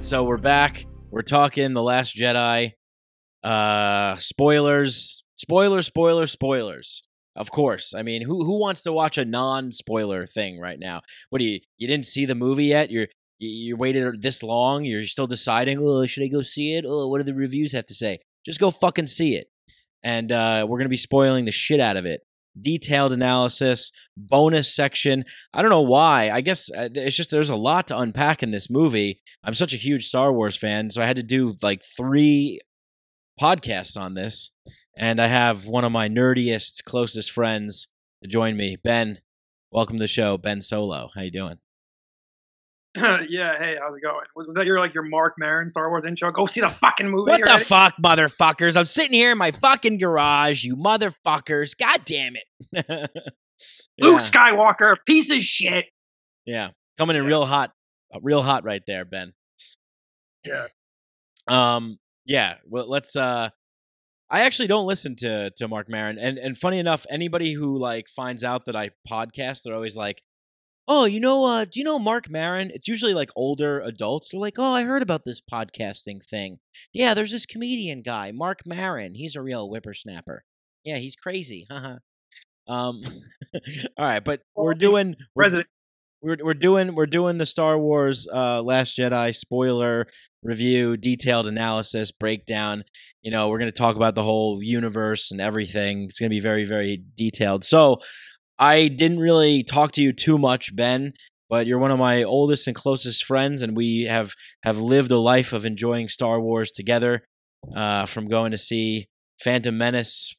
right, so we're back. We're talking The Last Jedi. Uh spoilers, spoilers, spoilers, spoilers. Of course. I mean, who who wants to watch a non-spoiler thing right now? What do you you didn't see the movie yet? You're you, waited this long. You're still deciding. Oh, should I go see it? Oh, what do the reviews have to say? Just go fucking see it. And uh, we're gonna be spoiling the shit out of it. Detailed analysis, bonus section. I don't know why. I guess uh, it's just there's a lot to unpack in this movie. I'm such a huge Star Wars fan, so I had to do like three podcasts on this. And I have one of my nerdiest, closest friends to join me, Ben. Welcome to the show, Ben Solo. How you doing? yeah, hey, how's it going? Was, was that your like your Marc Maron Star Wars intro? Go see the fucking movie. What the fuck, motherfuckers? I'm sitting here in my fucking garage, you motherfuckers. God damn it. Luke Skywalker, piece of shit. yeah. Coming in Yeah. real hot. uh, Real hot right there, Ben. Yeah. Um, yeah. Well, let's uh I actually don't listen to to Marc Maron, and and funny enough, anybody who like finds out that I podcast, they're always like, "Oh, you know, uh, do you know Marc Maron?" It's usually like older adults. They're like, "Oh, I heard about this podcasting thing. Yeah, there's this comedian guy, Marc Maron. He's a real whippersnapper. Yeah, he's crazy. Haha." um, all right, but we're doing we're, President. we're we're doing we're doing the Star Wars uh Last Jedi spoiler review, detailed analysis, breakdown. You know, we're going to talk about the whole universe and everything. It's going to be very very detailed. So, I didn't really talk to you too much, Ben, but you're one of my oldest and closest friends and we have have lived a life of enjoying Star Wars together uh from going to see Phantom Menace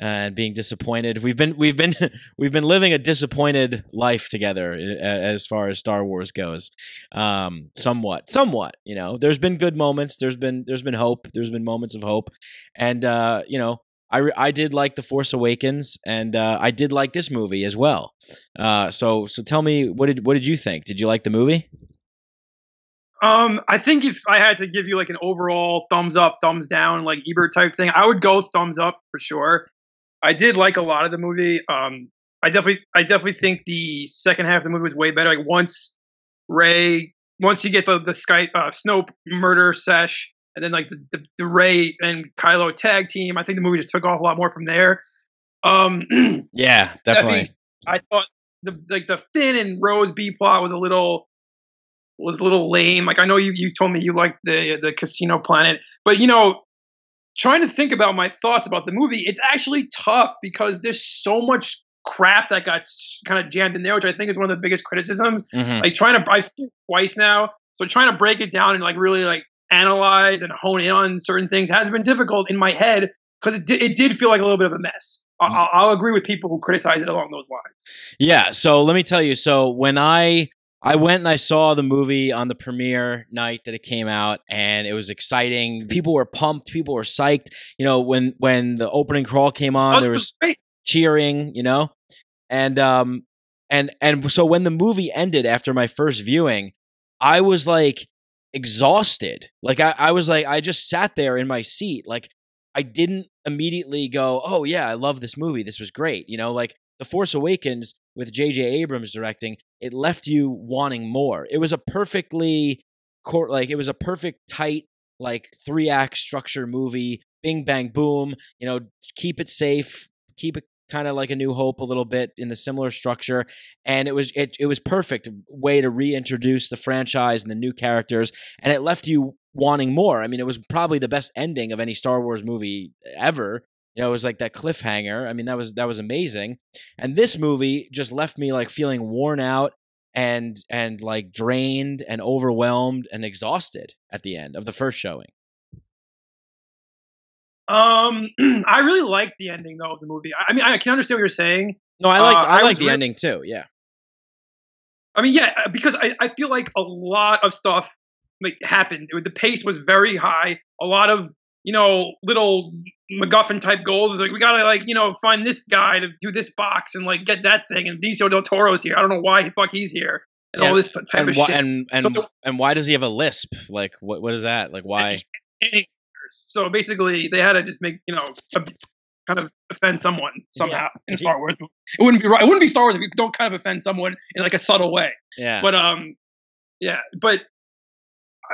and being disappointed. We've been we've been we've been living a disappointed life together as far as Star Wars goes. Um, somewhat, somewhat. You know, there's been good moments. There's been there's been hope. There's been moments of hope, and uh, you know. I, re- I did like the Force Awakens, and uh, I did like this movie as well. Uh, so so tell me what did what did you think? Did you like the movie? Um, I think if I had to give you like an overall thumbs up, thumbs down, like Ebert type thing, I would go thumbs up for sure. I did like a lot of the movie. Um, I definitely, I definitely think the second half of the movie was way better. Like once Rey, once you get the the Sky uh, Snoke murder sesh, and then like the, the the Rey and Kylo tag team, I think the movie just took off a lot more from there. Um, Yeah, definitely. I thought the like the Finn and Rose B plot was a little was a little lame. Like I know you you told me you liked the the Casino Planet, but you know, trying to think about my thoughts about the movie, it's actually tough because there's so much crap that got kind of jammed in there, which I think is one of the biggest criticisms. Mhm. Like trying to I've seen it twice now, so trying to break it down and like really like analyze and hone in on certain things has been difficult in my head because it did, it did feel like a little bit of a mess. I- I'll, I'll agree with people who criticize it along those lines. Yeah, so let me tell you. So when I I went and I saw the movie on the premiere night that it came out, and it was exciting. People were pumped. People were psyched. You know, when when the opening crawl came on, Us there was was great. cheering. You know, and um and and so when the movie ended after my first viewing, I was like exhausted. Like I, I was like I just sat there in my seat. Like I didn't immediately go, "Oh yeah, I love this movie. This was great." You know, like The Force Awakens with J.J. Abrams directing, it left you wanting more. It was a perfectly court like it was a perfect tight like three act structure movie. Bing bang boom. You know, keep it safe. Keep it kind of like a New Hope a little bit in the similar structure, and it was it it was perfect way to reintroduce the franchise and the new characters, and it left you wanting more. I mean, it was probably the best ending of any Star Wars movie ever. You know, it was like that cliffhanger. I mean, that was that was amazing. And this movie just left me like feeling worn out and and like drained and overwhelmed and exhausted at the end of the first showing. Um, I really liked the ending though of the movie. I I mean, I can understand what you're saying. No, I like Uh, I like the ending too. Yeah. I mean, yeah, because I, I feel like a lot of stuff like happened. It, the pace was very high. A lot of you know little MacGuffin type goals. It's like we gotta like you know find this guy to do this box and like get that thing. And Benicio del Toro's here. I don't know why the fuck he's here and all this type And of why shit. and and, So and why does he have a lisp? Like what what is that? Like why? And so basically, they had to just make you know a, kind of offend someone somehow in Star Wars. It wouldn't be right. It wouldn't be Star Wars if you don't kind of offend someone in like a subtle way. Yeah. But um, yeah. But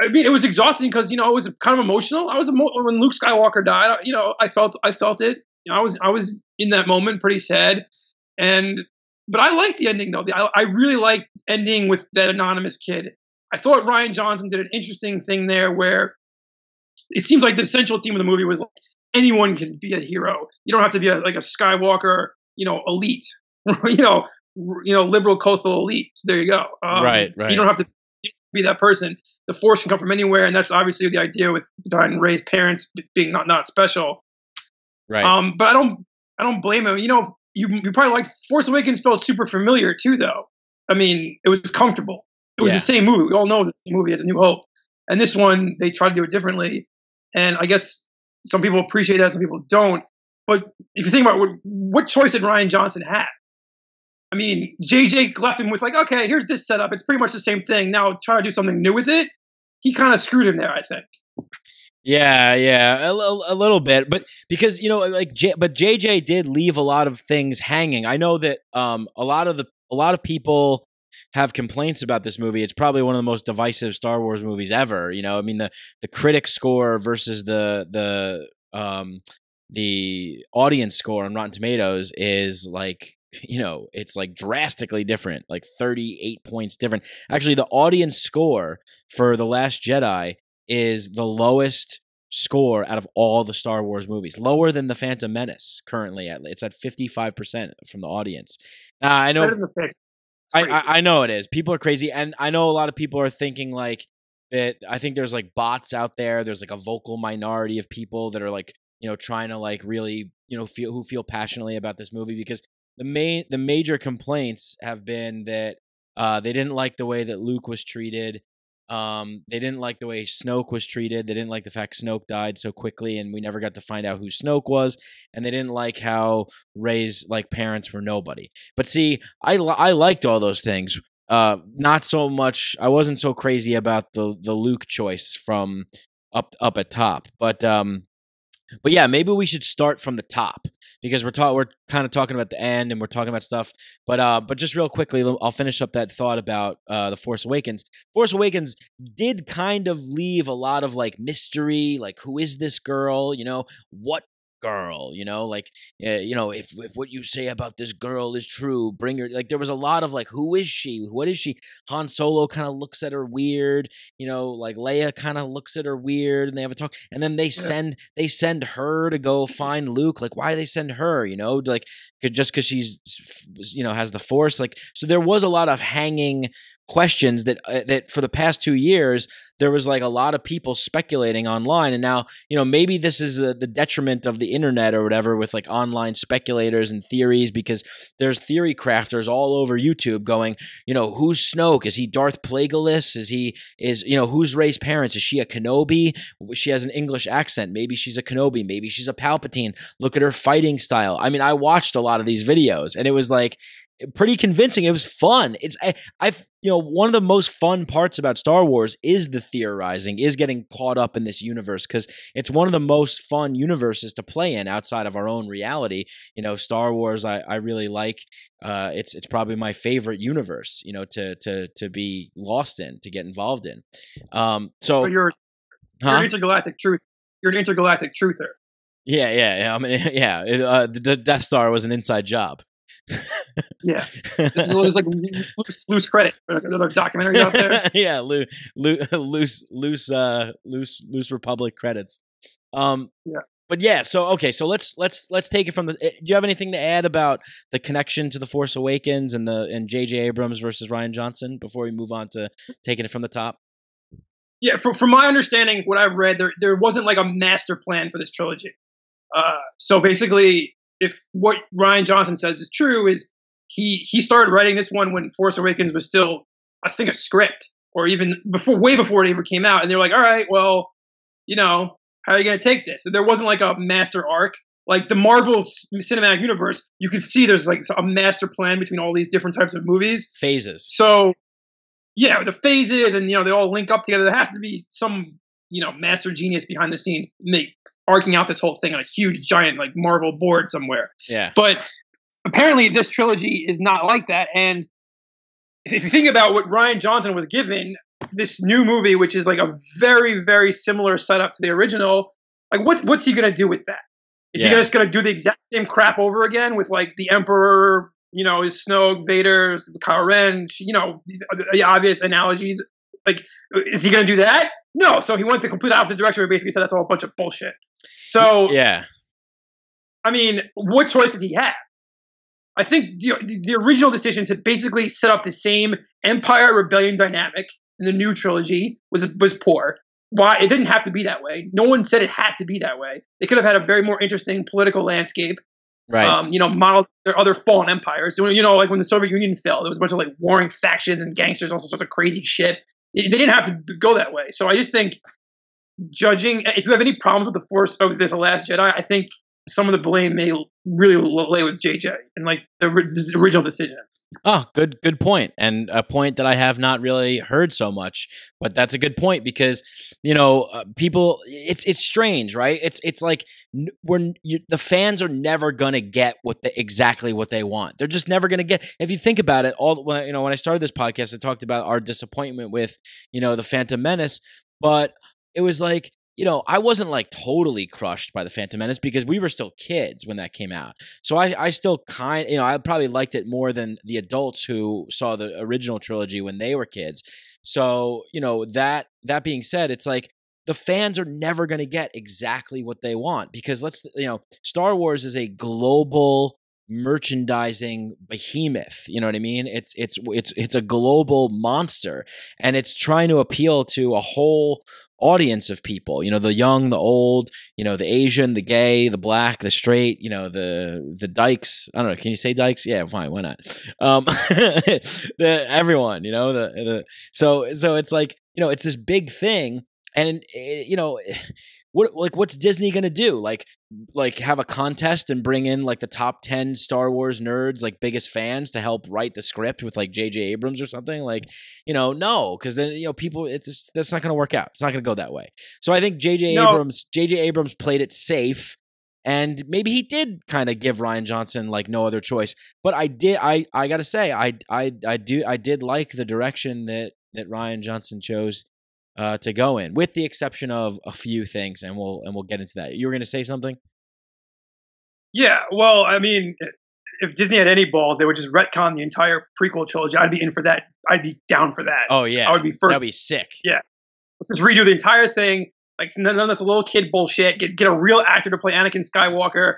I mean, it was exhausting because you know it was kind of emotional. I was emo- when Luke Skywalker died. You know, I felt I felt it. You know, I was I was in that moment pretty sad, and but I liked the ending though. I, I really liked ending with that anonymous kid. I thought Rian Johnson did an interesting thing there where it seems like the central theme of the movie was like anyone can be a hero. You don't have to be a, like a Skywalker, you know, elite, you know, you know, liberal coastal elite. So there you go. Um, right, right. You don't have to be that person. The force can come from anywhere, and that's obviously the idea with behind Rey's parents being not not special. Right. Um, but I don't I don't blame him. You know, you you probably like Force Awakens felt super familiar too, though. I mean, it was comfortable. It was yeah. the same movie. We all know it's the same movie as A New Hope, and this one they try to do it differently. And I guess some people appreciate that, some people don't. But if you think about what, choice did Rian Johnson have? I mean, JJ left him with like, okay, here's this setup. It's pretty much the same thing. Now try to do something new with it. He kind of screwed him there, I think. Yeah, yeah, a, a, little bit, but because you know, like, J, but JJ did leave a lot of things hanging. I know that um, a lot of the a lot of people have complaints about this movie. It's probably one of the most divisive Star Wars movies ever. You know, I mean the the critic score versus the the um the audience score on Rotten Tomatoes is like you know, it's like drastically different, like 38 points different. Actually, the audience score for The Last Jedi is the lowest score out of all the Star Wars movies, lower than The Phantom Menace currently at it's at 55% from the audience. Now, I know I, I, I know it is. People are crazy and I know a lot of people are thinking like that I think there's like bots out there. There's like a vocal minority of people that are like, you know, trying to like really, you know, feel who feel passionately about this movie because the main the major complaints have been that uh, they didn't like the way that Luke was treated. Um, they didn't like the way Snoke was treated. They didn't like the fact Snoke died so quickly, and we never got to find out who Snoke was. And they didn't like how Rey's like parents were nobody. But see, I I liked all those things. Uh, not so much. I wasn't so crazy about the the Luke choice from up up at top, but um, but yeah, maybe we should start from the top because we're talking we're kind of talking about the end and we're talking about stuff. But uh, but just real quickly, I'll finish up that thought about uh, the Force Awakens. Force Awakens did kind of leave a lot of like mystery, like who is this girl? You know, what girl you know like uh, you know if if what you say about this girl is true bring her like there was a lot of like who is she? What is she? Han solo kind of looks at her weird you know like leia kind of looks at her weird and they have a talk and then they send they send her to go find luke like why do they send her you know like just because she's you know has the force like so there was a lot of hanging questions that uh, that for the past two years there was like a lot of people speculating online. And now you know maybe this is a, the detriment of the internet or whatever with like online speculators and theories because there's theory crafters all over youtube going you know who's snoke? Is he darth plagueis? Is he is you know who's rey's parents? Is she a kenobi? She has an english accent. Maybe she's a kenobi. Maybe she's a palpatine. Look at her fighting style. I mean i watched a lot of these videos and it was like pretty convincing. It was fun. It's I, I've you know one of the most fun parts about Star Wars is the theorizing, is getting caught up in this universe because it's one of the most fun universes to play in outside of our own reality. You know, Star Wars I, I really like. Uh, it's it's probably my favorite universe. You know, to to to be lost in, to get involved in. Um, so but you're huh? you're intergalactic truth. You're an intergalactic truther. Yeah, yeah, yeah. I mean, yeah. It, uh, the Death Star was an inside job yeah, there's like loose, loose credit. Another documentary out there. yeah, loose, loose, loose, uh, loose, loose Republic credits. Um, yeah. But yeah, so okay, so let's let's let's take it from the. Eh, do you have anything to add about the connection to the Force Awakens and the and J.J. Abrams versus Rian Johnson before we move on to taking it from the top? Yeah, from from my understanding, what I've read, there there wasn't like a master plan for this trilogy. Uh, so basically, if what Rian Johnson says is true, is he he started writing this one when Force Awakens was still, I think, a script, or even before, way before it ever came out. And they're like, all right, well, you know, how are you going to take this? And there wasn't like a master arc. Like the Marvel Cinematic Universe, you can see there's like a master plan between all these different types of movies. Phases. So, yeah, the phases, and you know, they all link up together. There has to be some, you know, master genius behind the scenes make arcing out this whole thing on a huge giant like Marvel board somewhere. Yeah. But apparently this trilogy is not like that. And if you think about what Rian Johnson was given, this new movie, which is like a very, very similar setup to the original. Like, what's what's he gonna do with that? Is Yeah. he just gonna do the exact same crap over again with like the Emperor, you know, his Snoke, Vader, Kylo Ren, you know, the, the obvious analogies? Like, uh, is he gonna do that? No. So he went the complete opposite direction. He basically said that's all a bunch of bullshit. So Yeah. I mean, what choice did he have? I think the, the original decision to basically set up the same Empire Rebellion dynamic in the new trilogy was was poor. Why it didn't have to be that way. No one said it had to be that way. They could have had a very more interesting political landscape. Right. Um, you know, model their other fallen empires. You know, like when the Soviet Union fell, there was a bunch of like warring factions and gangsters, all sorts of crazy shit. They they didn't have to go that way. So I just think judging if you have any problems with the force of the last jedi i think some of the blame may really lay with jj and like the original decisions Oh, good good. And a point that I have not really heard so much, but that's a good point because you know, uh, people it's it's strange, right? It's it's like n- we're you, the fans are never to get what the, exactly what they want. They're just never to get if you think about it all when you know, when I started this podcast I talked about our disappointment with, you know, the Phantom Menace, but it was like you know, I wasn't like totally crushed by the Phantom Menace because we were still kids when that came out. So I, I still kind, you know, I probably liked it more than the adults who saw the original trilogy when they were kids. So you know that that being said, it's like the fans are never going to get exactly what they want because let's you know, Star Wars is a global merchandising behemoth you know what i mean? It's it's it's it's a global monster and it's trying to appeal to a whole audience of people you know the young the old you know the asian the gay the black the straight you know the the dykes. I don't know can you say dykes? Yeah fine why not? Um the everyone you know the the so so it's like you know it's this big thing and eh, you know what like what's disney gonna do? Like like have a contest and bring in like the top 10 star wars nerds like biggest fans to help write the script with like jj abrams or something? Like mm. you know no because then you know people it's just, that's not going to work out. It's not going to go that way. So i think jj No. abrams jj abrams played it safe and maybe he did kind of give Rian Johnson like no other choice. But I did I I got to say I I I do I did like the direction that that Rian Johnson chose uh, to go in, with the exception of a few things, and we'll and we'll get into that. You were going to say something? yeah well i mean if disney had any balls they would just retcon the entire prequel trilogy. I'd be in for that i'd be down for that. Oh yeah, i would be first. that'd be sick. Yeah, let's just redo the entire thing. Like none of that's a little kid bullshit. Get, get a real actor to play anakin skywalker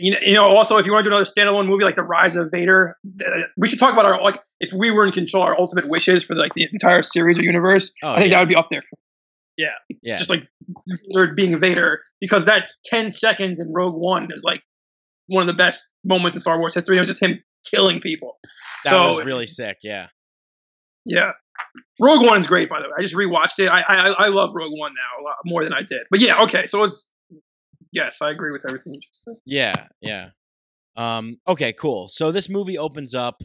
you know, you know. Also, if you want to do another standalone movie like the Rise of Vader, uh, we should talk about our like if we were in control, our ultimate wishes for like the entire series or universe. Oh, I think yeah. that would be up there. For, Yeah, Just like Vader being Vader, because that ten seconds in Rogue One is like one of the best moments in Star Wars history. It was just him killing people. that so was really sick. Yeah, yeah, Rogue One is great. By the way, I just rewatched it. I I, I love Rogue One now a lot more than I did. But yeah, okay. So it's yes, I agree with everything you just said. yeah, yeah. Um, okay, cool. So this movie opens up,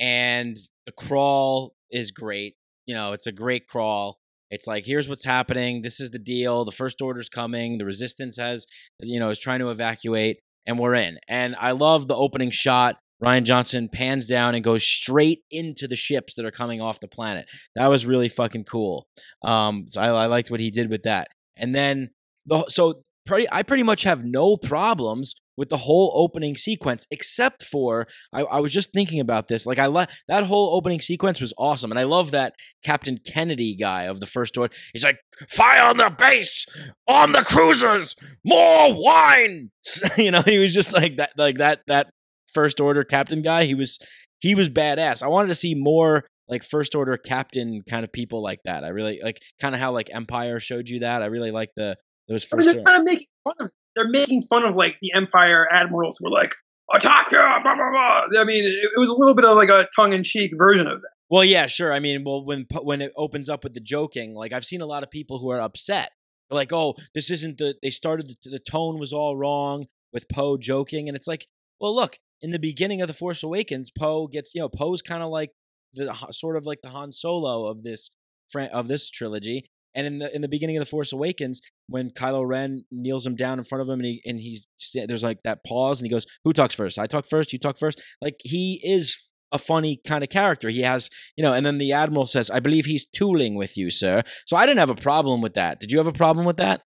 and the crawl is great. You know, it's a great crawl. It's like here's what's happening. This is the deal. The first order's coming. The resistance has, you know, is trying to evacuate, and we're in. And I love the opening shot. Rian Johnson pans down and goes straight into the ships that are coming off the planet. That was really fucking cool. Um, so I, I liked what he did with that. And then the so pretty, I pretty much have no problems with the whole opening sequence, except for I, I was just thinking about this. Like I le- that whole opening sequence was awesome, and I love that Captain Canady guy of the first order. He's like, "Fire on the base, on the cruisers, more wine." you know, he was just like that, like that, that first order captain guy. He was he was badass. I wanted to see more like first order captain kind of people like that. I really like kind of how like Empire showed you that. I really like the I mean, they're kind of making fun of. They're making fun of like the Empire admirals who were like attack blah blah blah. I mean, it, it was a little bit of like a tongue in cheek version of that. Well, yeah, sure. I mean, well, when when it opens up with the joking, like I've seen a lot of people who are upset. They're like, "Oh, this isn't the." They started the, the tone was all wrong with Poe joking, and it's like, well, look, in the beginning of the Force Awakens, Poe gets you know Poe's kind of like the sort of like the Han Solo of this of this trilogy. And in the in the beginning of the Force Awakens, when Kylo Ren kneels him down in front of him, and he and he's there's like that pause, and he goes, "Who talks first? I talk first. You talk first. Like he is a funny kind of character. He has, you know, and then the admiral says, "I believe he's tooling with you, sir." So I didn't have a problem with that. Did you have a problem with that?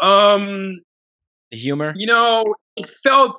Um, The humor? you know, it felt.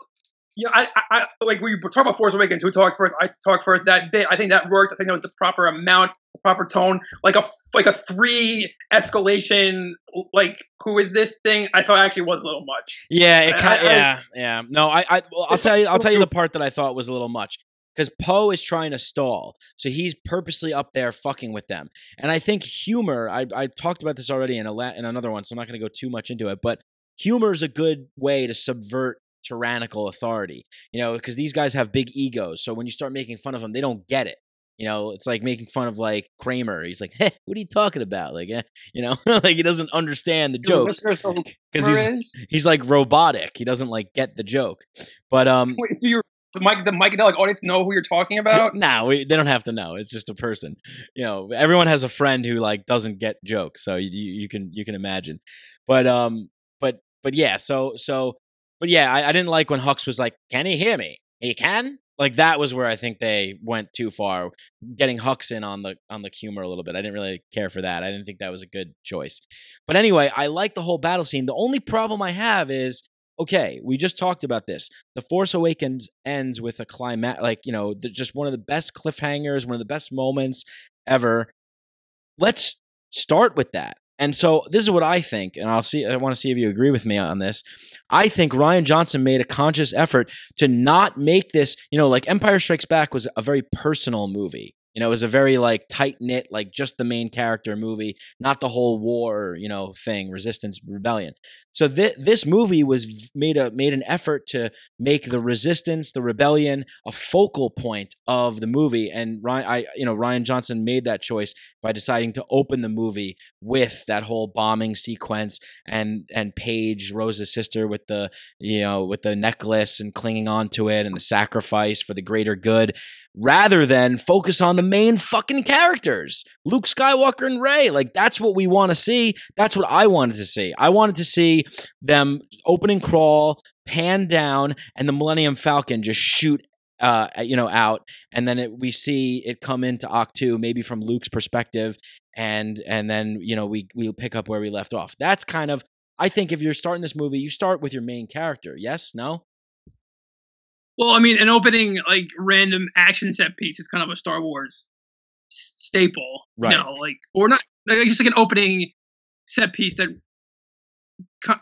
You know, I, I, I like we talk about Force Awakens. Who talks first? I talk first. That bit, I think that worked. I think that was the proper amount, proper tone. Like a like a three escalation. Like who is this thing? I thought actually was a little much. Yeah, it kind I- yeah, yeah. No, I, I, well, I'll It's tell you, I'll tell you the part that I thought was a little much because Poe is trying to stall, so he's purposely up there fucking with them. And I think humor. I, I talked about this already in a la- in another one, so I'm not going to go too much into it. But humor is a good way to subvert tyrannical authority. You know, because these guys have big egos, so when you start making fun of them, they don't get it. You know, it's like making fun of like Kramer. He's like, "Hey, what are you talking about?" Like, eh, you know, like he doesn't understand the joke Listeners know who because he's he's like robotic. He doesn't like get the joke. But um Wait, do your the Mike the Micadelic audience know who you're talking about? nah, they don't have to know. It's just a person. You know, everyone has a friend who like doesn't get jokes, so you, you can you can imagine. But um but but yeah, so so but yeah, I, I didn't like when Hux was like, "Can he hear me? He can." Like that was where I think they went too far, getting Hux in on the on the humor a little bit. I didn't really care for that. I didn't think that was a good choice. But anyway, I like the whole battle scene. The only problem I have is okay, we just talked about this. The Force Awakens ends with a climax, like, you know, the, just one of the best cliffhangers, one of the best moments ever. Let's start with that. And so this is what I think, and I'll see. I want to see if you agree with me on this. I think Rian Johnson made a conscious effort to not make this, you know, like Empire Strikes Back was a very personal movie. You know, it was a very like tight knit, like just the main character movie, not the whole war, you know, thing, resistance, rebellion. So th- this movie was made a made an effort to make the resistance, the rebellion, a focal point of the movie. And Rian, I, you know, Rian Johnson made that choice by deciding to open the movie with that whole bombing sequence and and Paige, Rose's sister, with the you know with the necklace and clinging on to it and the sacrifice for the greater good, rather than focus on the main fucking characters, Luke Skywalker and Rey. Like that's what we want to see. That's what I wanted to see. I wanted to see them open and crawl, pan down, and the Millennium Falcon just shoot uh you know out. And then it, we see it come into Ahch-To maybe from Luke's perspective. And and then you know we we pick up where we left off. That's kind of I think if you're starting this movie you start with your main character. Yes? No Well, I mean, an opening like random action set piece is kind of a Star Wars staple. Right. No, like or not like just like an opening set piece that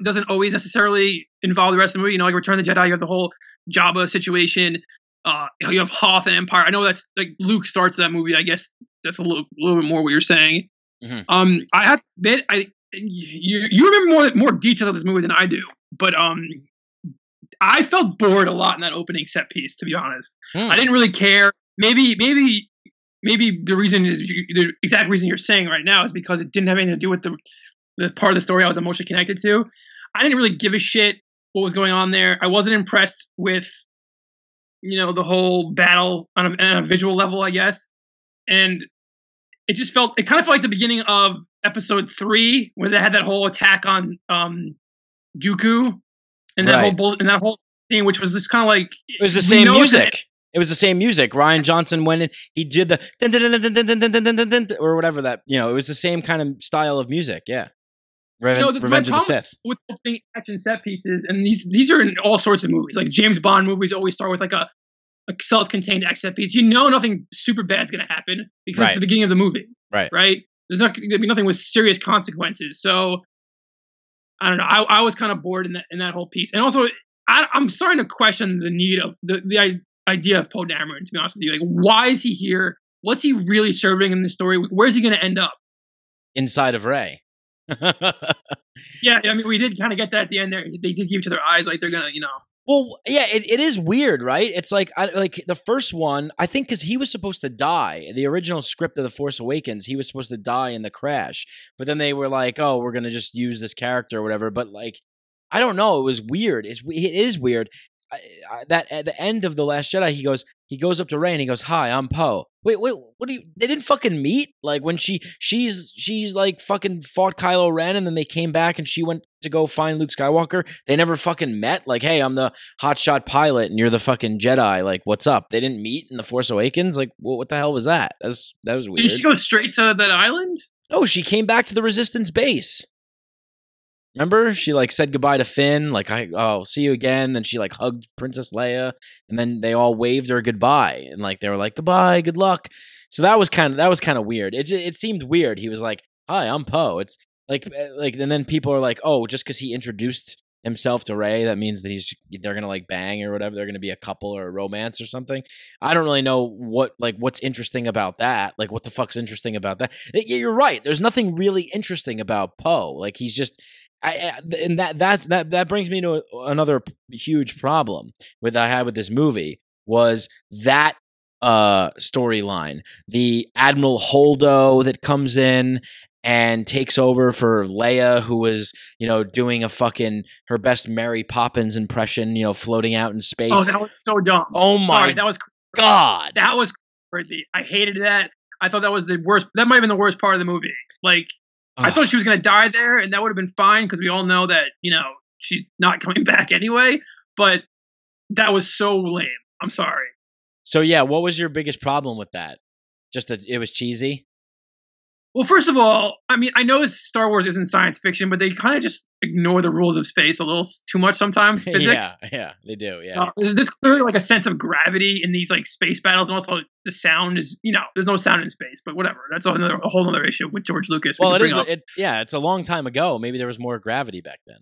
doesn't always necessarily involve the rest of the movie. You know, like Return of the Jedi, you have the whole Jabba situation. Uh, you have Hoth and Empire. I know that's like Luke starts that movie. I guess that's a little, little bit more what you're saying. Mhm. Um, I have to admit, I you you remember more more details of this movie than I do, but um, I felt bored a lot in that opening set piece. To be honest, Hmm. I didn't really care. Maybe maybe maybe the reason is you- the exact reason you're saying right now is because it didn't have anything to do with the the part of the story I was emotionally connected to. I didn't really give a shit what was going on there. I wasn't impressed with you know the whole battle on a, on a visual level, I guess, and it just felt it kind of felt like the beginning of episode three where they had that whole attack on um Dooku and that right. whole and that whole thing, which was just kind of like it was the same music. It was the same music. Rian Johnson went in, he did the or whatever that, you know, it was the same kind of style of music. Yeah. Reven- no, the, Revenge of the Sith. With opening action set pieces, and these these are in all sorts of movies. Like James Bond movies always start with like a, a self-contained action set piece. You know nothing super bad's gonna happen because right. it's the beginning of the movie. Right. Right. There's not gonna be nothing with serious consequences. So I don't know. I, I was kind of bored in that in that whole piece, and also I, I'm starting to question the need of the the idea of Poe Dameron. To be honest with you, like why is he here? What's he really serving in the story? Where's he gonna end up? Inside of Rey. Yeah, I mean, we did kind of get that at the end there. They did give each other eyes, like they're gonna, you know. Well, yeah, it, it is weird, right? It's like I, like the first one, I think, because he was supposed to die. The original script of the Force Awakens, he was supposed to die in the crash, but then they were like, "Oh, we're gonna just use this character or whatever." But like, I don't know, it was weird. It's it is weird. That at the end of the Last Jedi, he goes, he goes up to Rey and he goes, "Hi, I'm Poe." Wait, wait, what do you? They didn't fucking meet. Like when she, she's, she's like fucking fought Kylo Ren, and then they came back and she went to go find Luke Skywalker. They never fucking met. Like, hey, I'm the hotshot pilot, and you're the fucking Jedi. Like, what's up? They didn't meet in the Force Awakens. Like, what, what the hell was that? That's that was weird. Did she go straight to that island? No, she came back to the Resistance base. Remember, she like said goodbye to Finn, like I oh see you again. Then she like hugged Princess Leia, and then they all waved her goodbye, and like they were like goodbye, good luck. So that was kind of that was kind of weird. It it seemed weird. He was like, "Hi, I'm Poe." It's like eh, like, and then people are like, "Oh, just because he introduced himself to Rey, that means that he's they're gonna like bang or whatever. They're gonna be a couple or a romance or something. I don't really know what like what's interesting about that. Like, what the fuck's interesting about that? Yeah, you're right. There's nothing really interesting about Poe. Like, he's just I, and that that that that brings me to another huge problem with I had with this movie was that uh storyline. The Admiral Holdo that comes in and takes over for Leia, who was, you know, doing a fucking her best Mary Poppins impression, you know, floating out in space. Oh, that was so dumb. Oh my Sorry, that was god. That was crazy. I hated that. I thought that was the worst. That might have been the worst part of the movie. Like, I thought she was going to die there, and that would have been fine because we all know that you know she's not coming back anyway. But that was so lame. I'm sorry. So yeah, what was your biggest problem with that? Just that it was cheesy. Well, first of all, I mean, I know Star Wars isn't science fiction, but they kind of just ignore the rules of space a little too much sometimes. Physics. yeah, yeah, they do. Yeah. Uh, there's clearly like a sense of gravity in these like space battles, and also the sound is, you know, there's no sound in space, but whatever. That's another a whole other issue with George Lucas. We well, it is. It, yeah, it's a long time ago. Maybe there was more gravity back then.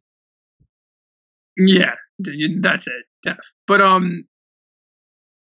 Yeah, that's it. But um,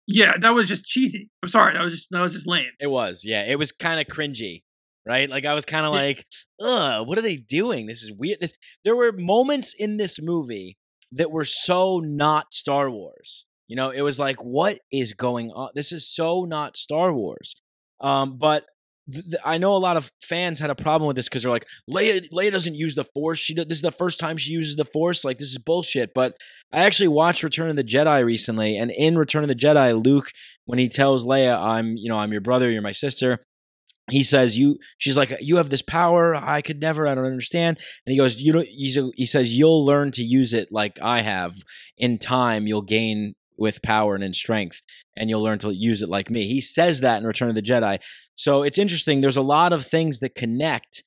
yeah, that was just cheesy. I'm sorry, that was just that was just lame. It was. Yeah, it was kind of cringy right? Like I was kind of like, ugh, what are they doing? This is weird. This, there were moments in this movie that were so not Star Wars. You know, it was like, what is going on? This is so not Star Wars. Um, but th- th- I know a lot of fans had a problem with this because they're like, Leia, Leia doesn't use the Force. She this is the first time she uses the Force. Like this is bullshit. But I actually watched Return of the Jedi recently, and in Return of the Jedi, Luke, when he tells Leia, "I'm, you know, I'm your brother, you're my sister," he says you she's like you have this power i could never i don't understand. And he goes you know he says you'll learn to use it like i have. In time you'll gain with power and in strength and you'll learn to use it like me. He says that in return of the jedi. So it's interesting there's a lot of things that connect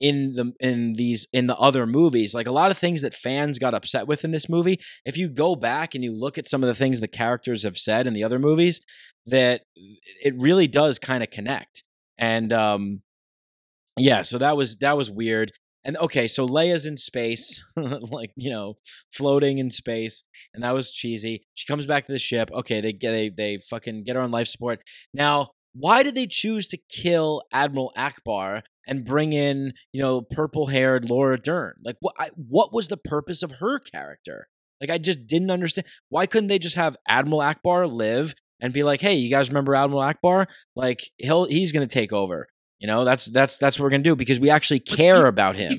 in the in these in the other movies. Like a lot of things that fans got upset with in this movie if you go back and you look at some of the things the characters have said in the other movies that it really does kind of connect and um, yeah, so that was that was weird. And okay, so Leia's in space, like you know, floating in space, and that was cheesy. She comes back to the ship. Okay, they get they they fucking get her on life support. Now, why did they choose to kill Admiral Ackbar and bring in you know purple haired Laura Dern? Like what? I, what was the purpose of her character? Like I just didn't understand. Why couldn't they just have Admiral Ackbar live and be like, "Hey, you guys remember Admiral Ackbar? Like he'll he's going to take over." You know, that's that's that's what we're going to do because we actually care he, about him.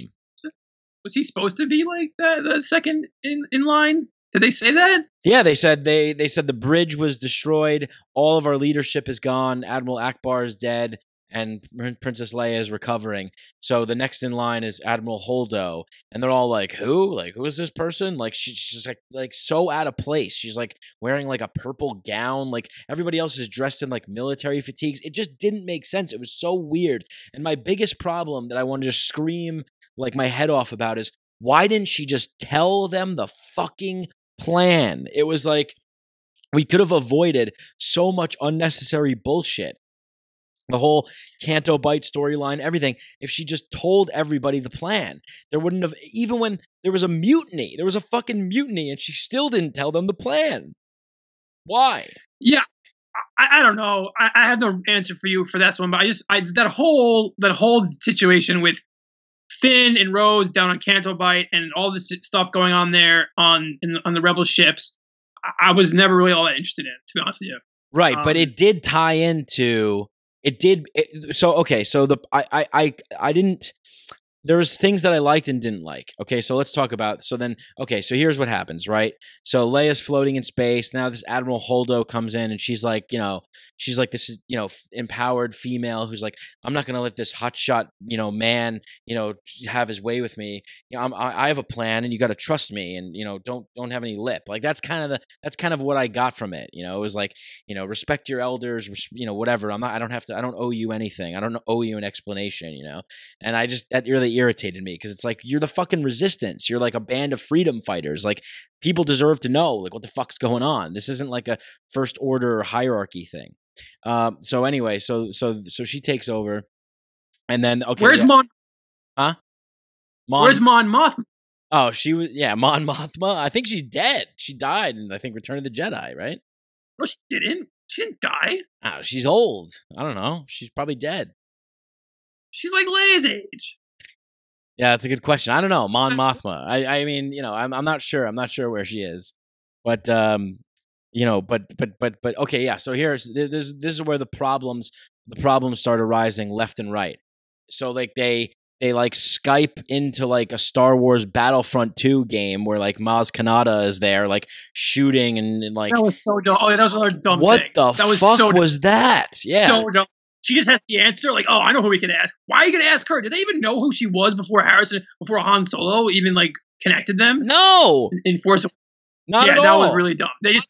Was he supposed to be like the, the second in in line? Did they say that? Yeah, they said they they said the bridge was destroyed, all of our leadership is gone, Admiral Ackbar is dead, and Princess Leia is recovering. So the next in line is Admiral Holdo, and they're all like, "Who? Like, who is this person?" Like, she's like, like so out of place. She's like wearing like a purple gown. Like everybody else is dressed in like military fatigues. It just didn't make sense. It was so weird. And my biggest problem that I wanted to just scream like my head off about is why didn't she just tell them the fucking plan? It was like we could have avoided so much unnecessary bullshit the whole Canto Bight storyline, everything, if she just told everybody the plan, there wouldn't have, even when there was a mutiny, there was a fucking mutiny, and she still didn't tell them the plan. Why? Yeah, I, I don't know. I, I, have no answer for you for that one, but I just, I, that whole, that whole situation with Finn and Rose down on Canto Bight and all this stuff going on there on, in, on the Rebel ships, I, I was never really all that interested in, to be honest with you. Right, um, but it did tie into it did it, so okay so the I, I i i didn't there was things that I liked and didn't like. Okay, so let's talk about. So then, okay, so here's what happens, right? So Leia's floating in space. Now this Admiral Holdo comes in, and she's like, you know, she's like this, you know, empowered female who's like, I'm not gonna let this hotshot, you know, man, you know, have his way with me. You know, I'm, I, I have a plan, and you got to trust me, and you know, don't don't have any lip. Like that's kind of the that's kind of what I got from it. You know, it was like, you know, respect your elders, you know, whatever. I'm not. I don't have to. I don't owe you anything. I don't owe you an explanation. You know, and I just that really irritated me because it's like you're the fucking resistance. You're like a band of freedom fighters. Like people deserve to know like what the fuck's going on. This isn't like a first order hierarchy thing. Um, so anyway, so so so she takes over, and then okay, where's yeah. Mon? Huh? Mon- Where's Mon Mothma? Oh, she was yeah, Mon Mothma. I think she's dead. She died in I think Return of the Jedi, right? No, she didn't. She didn't die. Oh, she's old. I don't know. She's probably dead. She's like Leia's age. Yeah, that's a good question. I don't know. Mon Mothma. I, I mean, you know, I'm I'm not sure. I'm not sure where she is. But um, you know, but but but but okay, yeah. So here's this this is where the problems the problems start arising left and right. So like they they like Skype into like a Star Wars Battlefront 2 game where like Maz Kanata is there like shooting and, and like That was so dumb. Oh, that was another dumb what thing. the that was fuck so was that? Yeah. So dumb. She just has the answer, like, oh, I know who we can ask. Why are you gonna ask her? Did they even know who she was before Harrison, before Han Solo even like connected them no, in Force? not yeah, at that was really dumb. They just,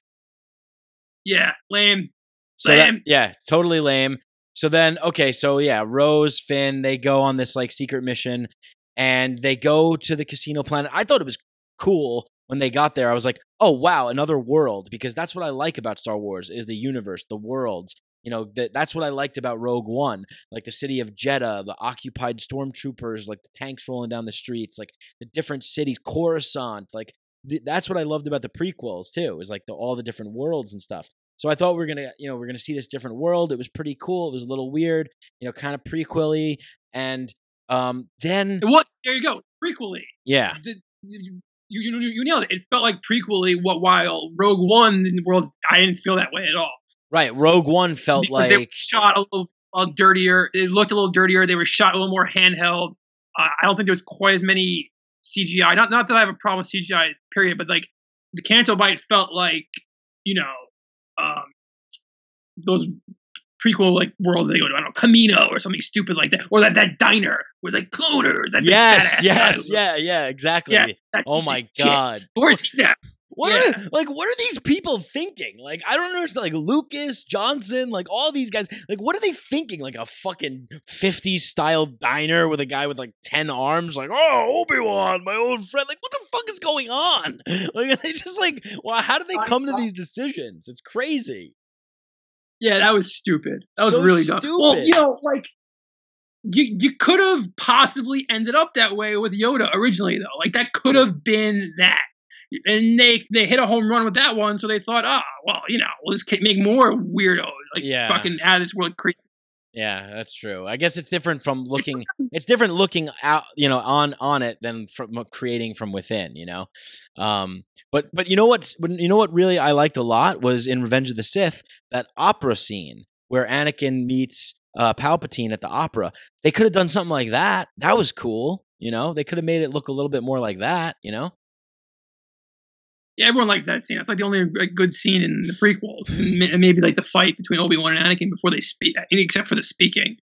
yeah, lame. So that, Lame. yeah, totally lame. So then, okay, so yeah, Rose, Finn, they go on this like secret mission, and they go to the casino planet. I thought it was cool when they got there. I was like, oh wow, another world, because that's what I like about Star Wars is the universe, the worlds. You know, that that's what I liked about Rogue One, like the city of Jedha, the occupied stormtroopers, like the tanks rolling down the streets, like the different cities, Coruscant, like th- that's what I loved about the prequels too. Is like the all the different worlds and stuff. So I thought we are gonna, you know, we're gonna see this different world. It was pretty cool. It was a little weird, you know, kind of prequely, and um, then It was there. You go. Prequely. yeah, The- You, you, you, you nailed it. It felt like prequely. What while Rogue One in the world, I didn't feel that way at all. Right. Rogue One felt because they were like shot a little, a little dirtier. It looked a little dirtier. They were shot a little more handheld. Uh, I don't think there was quite as many CGI. Not not that I have a problem with CGI, period. But like the Canto Bight felt like you know um, those prequel like worlds they go to. I don't know Camino or something stupid like that, or that that diner with like cloners. That yes, yes, yeah, yeah, exactly. Yeah, oh my shit. god. Where's that? What Yeah. are like what are these people thinking? Like I don't understand. Like Lucas Johnson, like all these guys. Like what are they thinking? Like a fucking '50s style diner with a guy with like ten arms. Like oh Obi Wan, my old friend. Like what the fuck is going on? Like they just like well, how did they come to these decisions? It's crazy. Yeah, that was stupid. That was So really dumb. Well, you know, like you you could have possibly ended up that way with Yoda originally, though. Like that could have been that. And they they hit a home run with that one, so they thought, ah, well, you know, we'll just make more weirdos, like Yeah. fucking out of this world crazy. Yeah, that's true. I guess it's different from looking. It's different looking out, you know, on on it than from uh, creating from within. You know, um, but but you know what? You know what? Really, I liked a lot was in Revenge of the Sith that opera scene where Anakin meets uh, Palpatine at the opera. They could have done something like that. That was cool. You know, they could have made it look a little bit more like that. You know. Yeah, everyone likes that scene. That's like the only like, good scene in the prequels, and maybe like the fight between Obi Wan and Anakin before they speak, except for the speaking.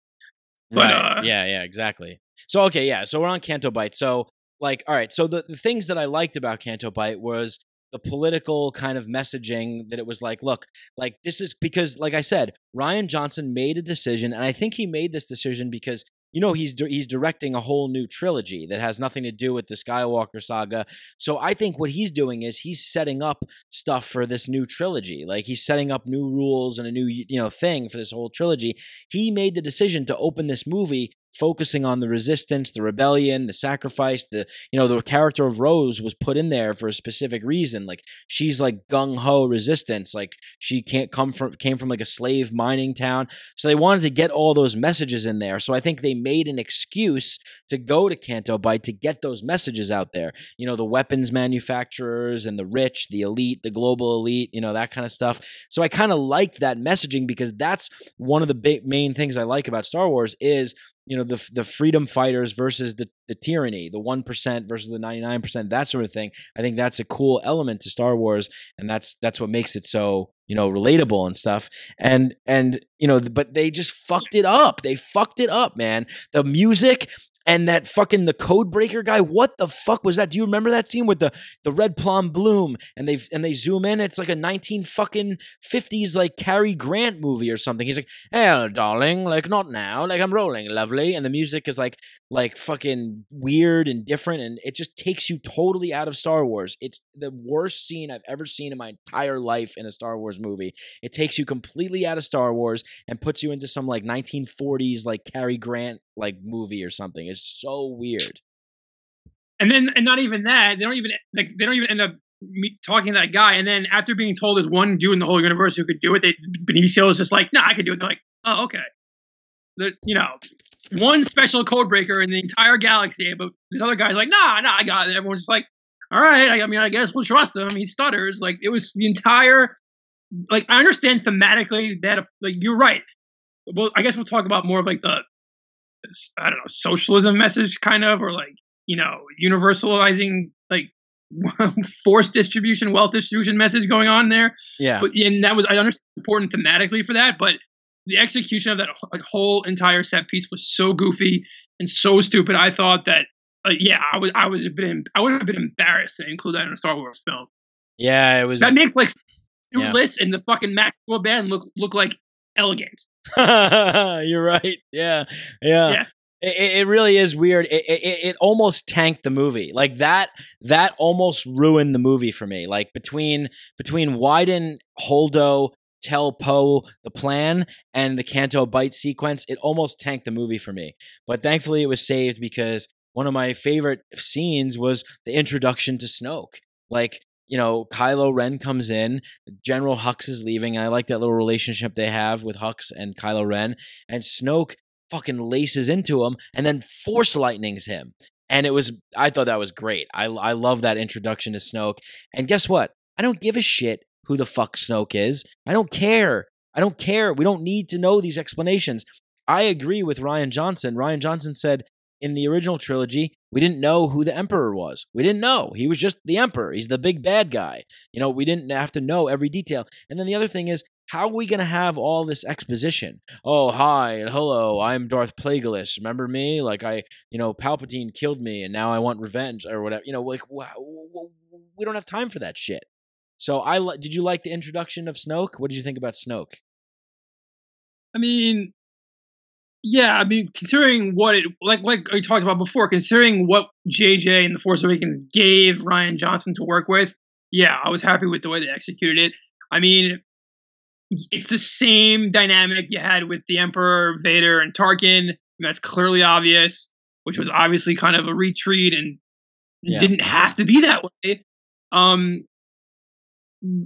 But, right. uh, yeah, yeah, exactly. So okay, yeah. So we're on Canto Bight. So like, all right. So the, the things that I liked about Canto Bight was the political kind of messaging that it was like, look, like this is because, like I said, Rian Johnson made a decision, and I think he made this decision because you know he's he's directing a whole new trilogy that has nothing to do with the Skywalker saga. So I think what he's doing is he's setting up stuff for this new trilogy. Like he's setting up new rules and a new you know thing for this whole trilogy. He made the decision to open this movie focusing on the resistance, the rebellion, the sacrifice, the you know, the character of Rose was put in there for a specific reason. Like she's like gung ho resistance. Like she can't come from came from like a slave mining town. So they wanted to get all those messages in there. So I think they made an excuse to go to Canto Bight to get those messages out there. You know, the weapons manufacturers and the rich, the elite, the global elite, you know, that kind of stuff. So I kind of liked that messaging because that's one of the big main things I like about Star Wars is you know the the freedom fighters versus the the tyranny, the one percent versus the ninety nine percent, that sort of thing. I think that's a cool element to Star Wars, and that's that's what makes it so you know relatable and stuff. And and you know, but they just fucked it up. They fucked it up, man. The music and that fucking the code breaker guy what the fuck was that? Do you remember that scene with the the red plum bloom and they and they zoom in? It's like a 19 fucking 50s like Cary Grant movie or something. He's like hey darling like not now like i'm rolling lovely. And the music is like like fucking weird and different and it just takes you totally out of star wars. It's the worst scene i've ever seen in my entire life in a star wars movie. It takes you completely out of star wars and puts you into some like 1940s like Cary Grant like movie or something. It's so weird. And then, and not even that, they don't even like they don't even end up talking to that guy. And then after being told there's one dude in the whole universe who could do it, they Benicio is just like, no, nah, I could do it. They're like, oh, okay. The, you know, one special code breaker in the entire galaxy, but this other guy's like, nah, nah, I got it. Everyone's just like, all right. I, I mean, I guess we'll trust him. He stutters. Like it was the entire. Like I understand thematically that like you're right. Well, I guess we'll talk about more of like the I don't know socialism message kind of or like you know universalizing like force distribution wealth distribution message going on there. Yeah. But and that was I understand important thematically for that but the execution of that whole entire set piece was so goofy and so stupid I thought that uh, yeah I was I was a bit I would have been embarrassed to include that in a Star Wars film. Yeah it was that makes like Stuart yeah. and the fucking Max Rebo band look look like elegant You're right. Yeah. Yeah. yeah. It, it really is weird. It, it, it almost tanked the movie. Like that that almost ruined the movie for me. Like between between Wyden, Holdo, tell Poe the plan and the Canto Bight sequence, it almost tanked the movie for me. But thankfully it was saved because one of my favorite scenes was the introduction to Snoke. Like you know, Kylo Ren comes in, General Hux is leaving. I like that little relationship they have with Hux and Kylo Ren. And Snoke fucking laces into him and then force lightnings him. And it was, I thought that was great. I, I love that introduction to Snoke. And guess what? I don't give a shit who the fuck Snoke is. I don't care. I don't care. We don't need to know these explanations. I agree with Rian Johnson. Rian Johnson said in the original trilogy, we didn't know who the Emperor was. We didn't know. He was just the Emperor. He's the big bad guy. You know, we didn't have to know every detail. And then the other thing is, how are we going to have all this exposition? Oh, hi and hello. I'm Darth Plagueis. Remember me? Like I, you know, Palpatine killed me and now I want revenge or whatever. You know, like we don't have time for that shit. So I did you like the introduction of Snoke? What did you think about Snoke? I mean, yeah, I mean, considering what it like like we talked about before, considering what JJ and the Force Awakens gave Rian Johnson to work with, yeah, I was happy with the way they executed it. I mean, it's the same dynamic you had with the Emperor, Vader, and Tarkin. And that's clearly obvious, which was obviously kind of a retreat and yeah. didn't have to be that way. Um,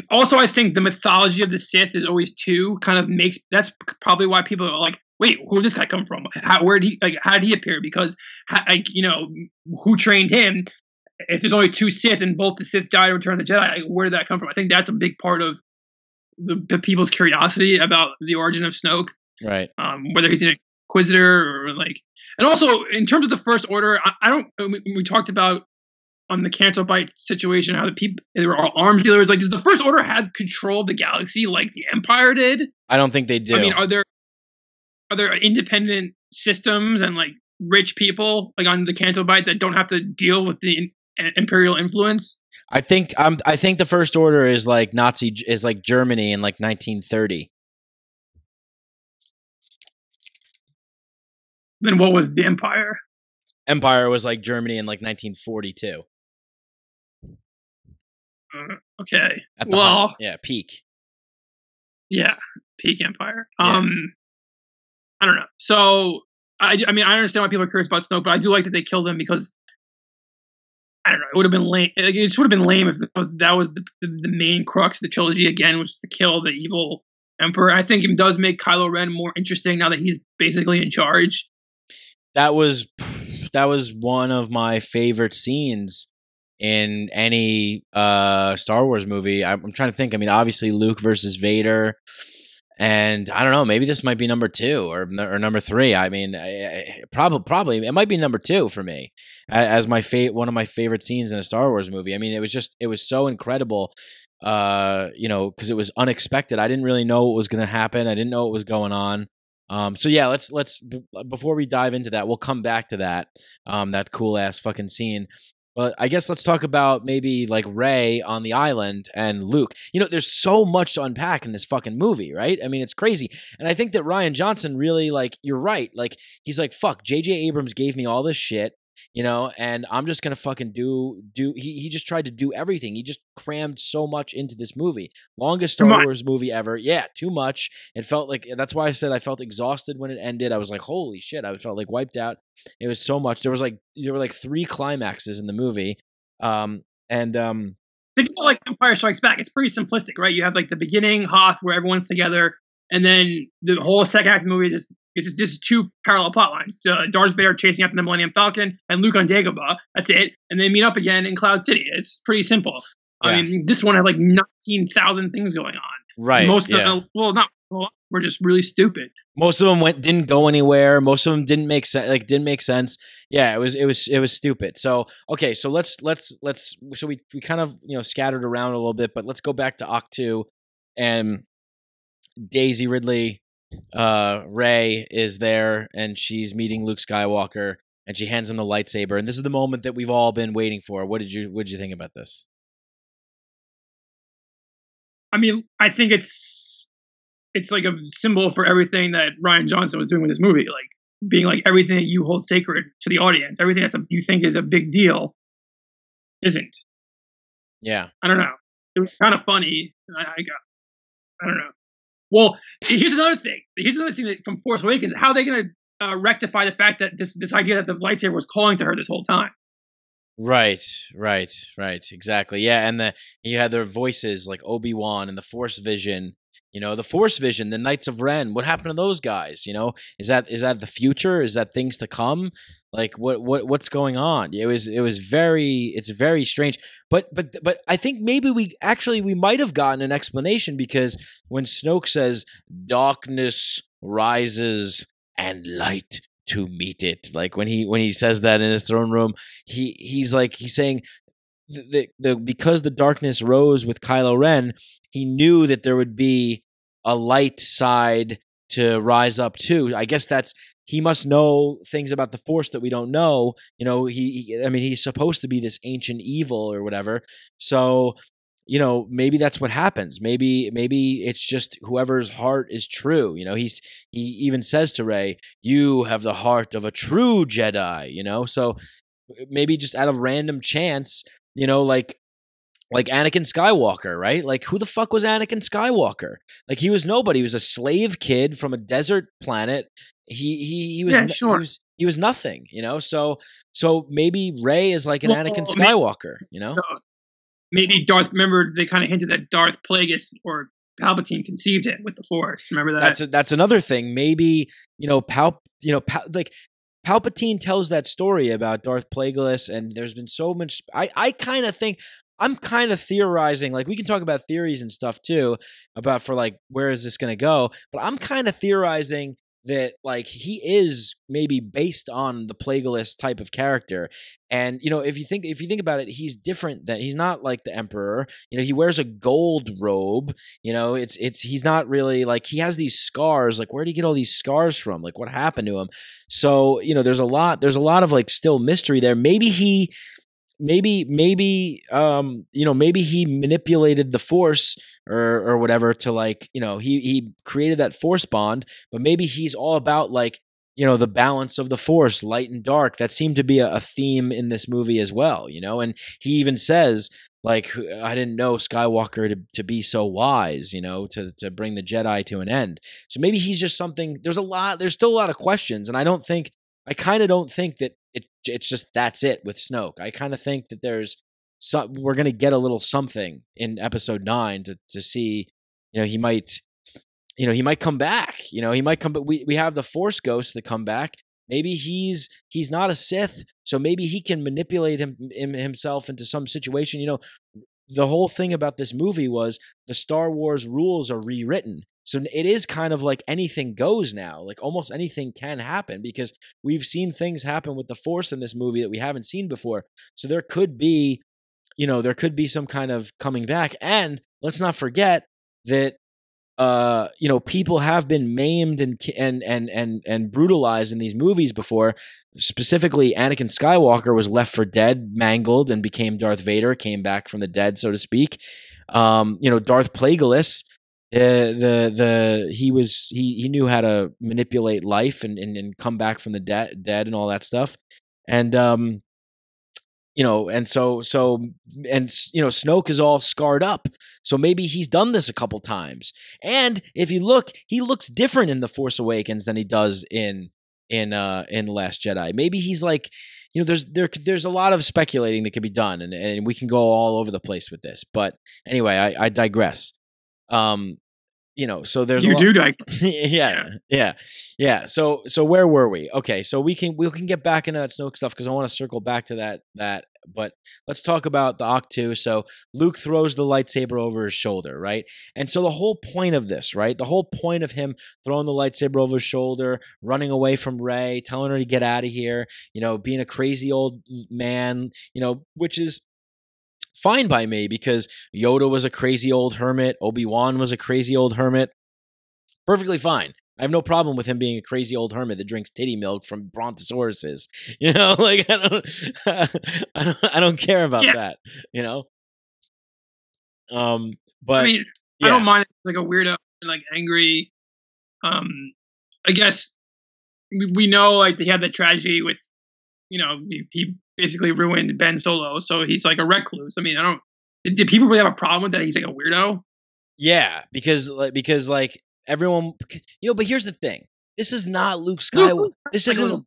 also, I think the mythology of the Sith is always too kind of makes that's probably why people are like, wait, where did this guy come from? How, where did he, like, how did he appear? Because, like, you know, who trained him? If there's only two Sith and both the Sith died in Return of the Jedi, like, where did that come from? I think that's a big part of the, the people's curiosity about the origin of Snoke. Right. Um, whether he's an Inquisitor or like, and also in terms of the First Order, I, I don't. We, we, talked about on the Canto Bight situation how the people they were all arms dealers. Like, does the First Order have control of the galaxy like the Empire did? I don't think they do. I mean, are there are there independent systems and like rich people like on the Canto Bight that don't have to deal with the in- imperial influence? I think um, I think the first order is like Nazi is like Germany in like 1930. Then what was the empire? Empire was like Germany in like 1942. Uh, okay. well, high, yeah, peak. Yeah, peak empire. Yeah. Um I don't know. So I, I mean, I understand why people are curious about Snoke, but I do like that they killed him because I don't know. It would have been lame. It just would have been lame if that was, that was the, the, the main crux of the trilogy again, was to kill the evil emperor. I think it does make Kylo Ren more interesting now that he's basically in charge. That was that was one of my favorite scenes in any uh Star Wars movie. I'm, I'm trying to think. I mean, obviously Luke versus Vader and I don't know, maybe this might be number two or or number three. I mean, probably probably it might be number two for me as my fa- one of my favorite scenes in a Star Wars movie. I mean, it was just it was so incredible, uh, you know, because it was unexpected. I didn't really know what was going to happen. I didn't know what was going on. Um, so yeah, let's let's before we dive into that, we'll come back to that um, that cool ass fucking scene. But I guess let's talk about maybe like Rey on the island and Luke. You know, there's so much to unpack in this fucking movie, right? I mean, it's crazy. And I think that Rian Johnson really like you're right. Like he's like, fuck, JJ Abrams gave me all this shit you know and i'm just gonna fucking do do he, he just tried to do everything. He just crammed so much into this movie. Longest star wars movie ever. Yeah too much. It felt like that's why i said i felt exhausted when it ended. I was like holy shit i felt like wiped out. It was so much. There was like there were like three climaxes in the movie um and um think about like empire strikes back it's pretty simplistic right? You have like the beginning hoth where everyone's together and then the whole second half of the movie is just it's just two parallel plot lines. Uh, Darth Vader chasing after the Millennium Falcon and Luke on Dagobah. That's it. And they meet up again in Cloud City. It's pretty simple. Yeah. I mean, this one had like 19,000 things going on. Right. Most yeah. of them, well, not well, we're just really stupid. Most of them went didn't go anywhere. Most of them didn't make sense. Like didn't make sense. Yeah, it was it was it was stupid. So okay, so let's let's let's so we we kind of you know scattered around a little bit, but let's go back to Ahch-To and Daisy Ridley uh, Rey is there and she's meeting Luke Skywalker and she hands him the lightsaber. And this is the moment that we've all been waiting for. What did you What did you think about this? I mean, I think it's it's like a symbol for everything that Rian Johnson was doing with this movie, like being like everything that you hold sacred to the audience, everything that's a, you think is a big deal, isn't. Yeah, I don't know. It was kind of funny. I, I got, I don't know. Well, here's another thing. Here's another thing that from Force Awakens. How are they going to uh, rectify the fact that this this idea that the lightsaber was calling to her this whole time? Right, right, right. Exactly. Yeah, and the you had their voices like Obi Wan and the Force Vision you know, the Force Vision, the Knights of Ren. What happened to those guys? You know, is that is that the future? Is that things to come? Like what what what's going on? It was it was very it's very strange. But but but I think maybe we actually we might have gotten an explanation because when Snoke says darkness rises and light to meet it like when he when he says that in his throne room he he's like he's saying the, the because the darkness rose with Kylo Ren, he knew that there would be a light side to rise up to. I guess that's he must know things about the force that we don't know. You know, he, he I mean he's supposed to be this ancient evil or whatever. So, you know, maybe that's what happens. Maybe maybe it's just whoever's heart is true. You know, he's he even says to Rey "You have the heart of a true Jedi." You know, so maybe just out of random chance, you know, like like Anakin Skywalker, right? Like who the fuck was Anakin Skywalker? Like he was nobody. He was a slave kid from a desert planet. He he he was yeah, sure. he was he was nothing, you know. So so maybe Rey is like an well, Anakin Skywalker, maybe, you know. Maybe Darth. Remember they kind of hinted that Darth Plagueis or Palpatine conceived it with the Force. Remember that? That's a, that's another thing. Maybe you know Pal. You know Pal, like Palpatine tells that story about Darth Plagueis, and there's been so much. I I kind of think I'm kind of theorizing, like we can talk about theories and stuff too, about for like where is this going to go. But I'm kind of theorizing that like he is maybe based on the Plagueis type of character and you know if you think if you think about it he's different than he's not like the emperor you know he wears a gold robe you know it's it's he's not really like he has these scars like where did he get all these scars from like what happened to him so you know there's a lot there's a lot of like still mystery there maybe he maybe maybe um you know maybe he manipulated the force or or whatever to like you know he he created that force bond but maybe he's all about like you know the balance of the force light and dark that seemed to be a, a theme in this movie as well you know and he even says like I didn't know Skywalker to, to be so wise, you know, to to bring the Jedi to an end. So maybe he's just something. There's a lot. There's still a lot of questions, and I don't think. I kind of don't think that it it's just that's it with Snoke. I kind of think that there's some we're gonna get a little something in episode nine to to see. You know, he might, you know, he might come back. You know, he might come. But we we have the Force Ghost that come back. Maybe he's he's not a Sith, so maybe he can manipulate him, him himself into some situation. You know, the whole thing about this movie was the Star Wars rules are rewritten. So it is kind of like anything goes now. Like almost anything can happen because we've seen things happen with the Force in this movie that we haven't seen before. So there could be, you know, there could be some kind of coming back. And let's not forget that uh you know people have been maimed and and and and and brutalized in these movies before specifically Anakin Skywalker was left for dead mangled and became Darth Vader came back from the dead so to speak um you know Darth Plagueis uh, the the he was he he knew how to manipulate life and and, and come back from the dead dead and all that stuff. And um you know and so so and you know snoke is all scarred up. So maybe he's done this a couple times. And if you look he looks different in the force awakens than he does in in uh in last jedi. Maybe he's like you know there's there there's a lot of speculating that could be done and, and we can go all over the place with this. But anyway i, I digress um you know so there's you do like yeah yeah yeah so so where were we okay so we can we can get back into that snoke stuff because i want to circle back to that that but let's talk about the Ahch-To. So Luke throws the lightsaber over his shoulder, right? And so the whole point of this, right? The whole point of him throwing the lightsaber over his shoulder, running away from Rey, telling her to get out of here, you know, being a crazy old man, you know, which is fine by me because Yoda was a crazy old hermit, Obi-Wan was a crazy old hermit. Perfectly fine. I have no problem with him being a crazy old hermit that drinks titty milk from brontosauruses. You know, like I don't, I don't, I don't care about yeah. that. You know. Um, but I mean, yeah. I don't mind like a weirdo, like angry. Um, I guess we, we know like he had the tragedy with, you know, he, he basically ruined Ben Solo, so he's like a recluse. I mean, I don't. Did people really have a problem with that? He's like a weirdo. Yeah, because like because like everyone, you know. But here's the thing: this is not Luke Skywalker. This like isn't.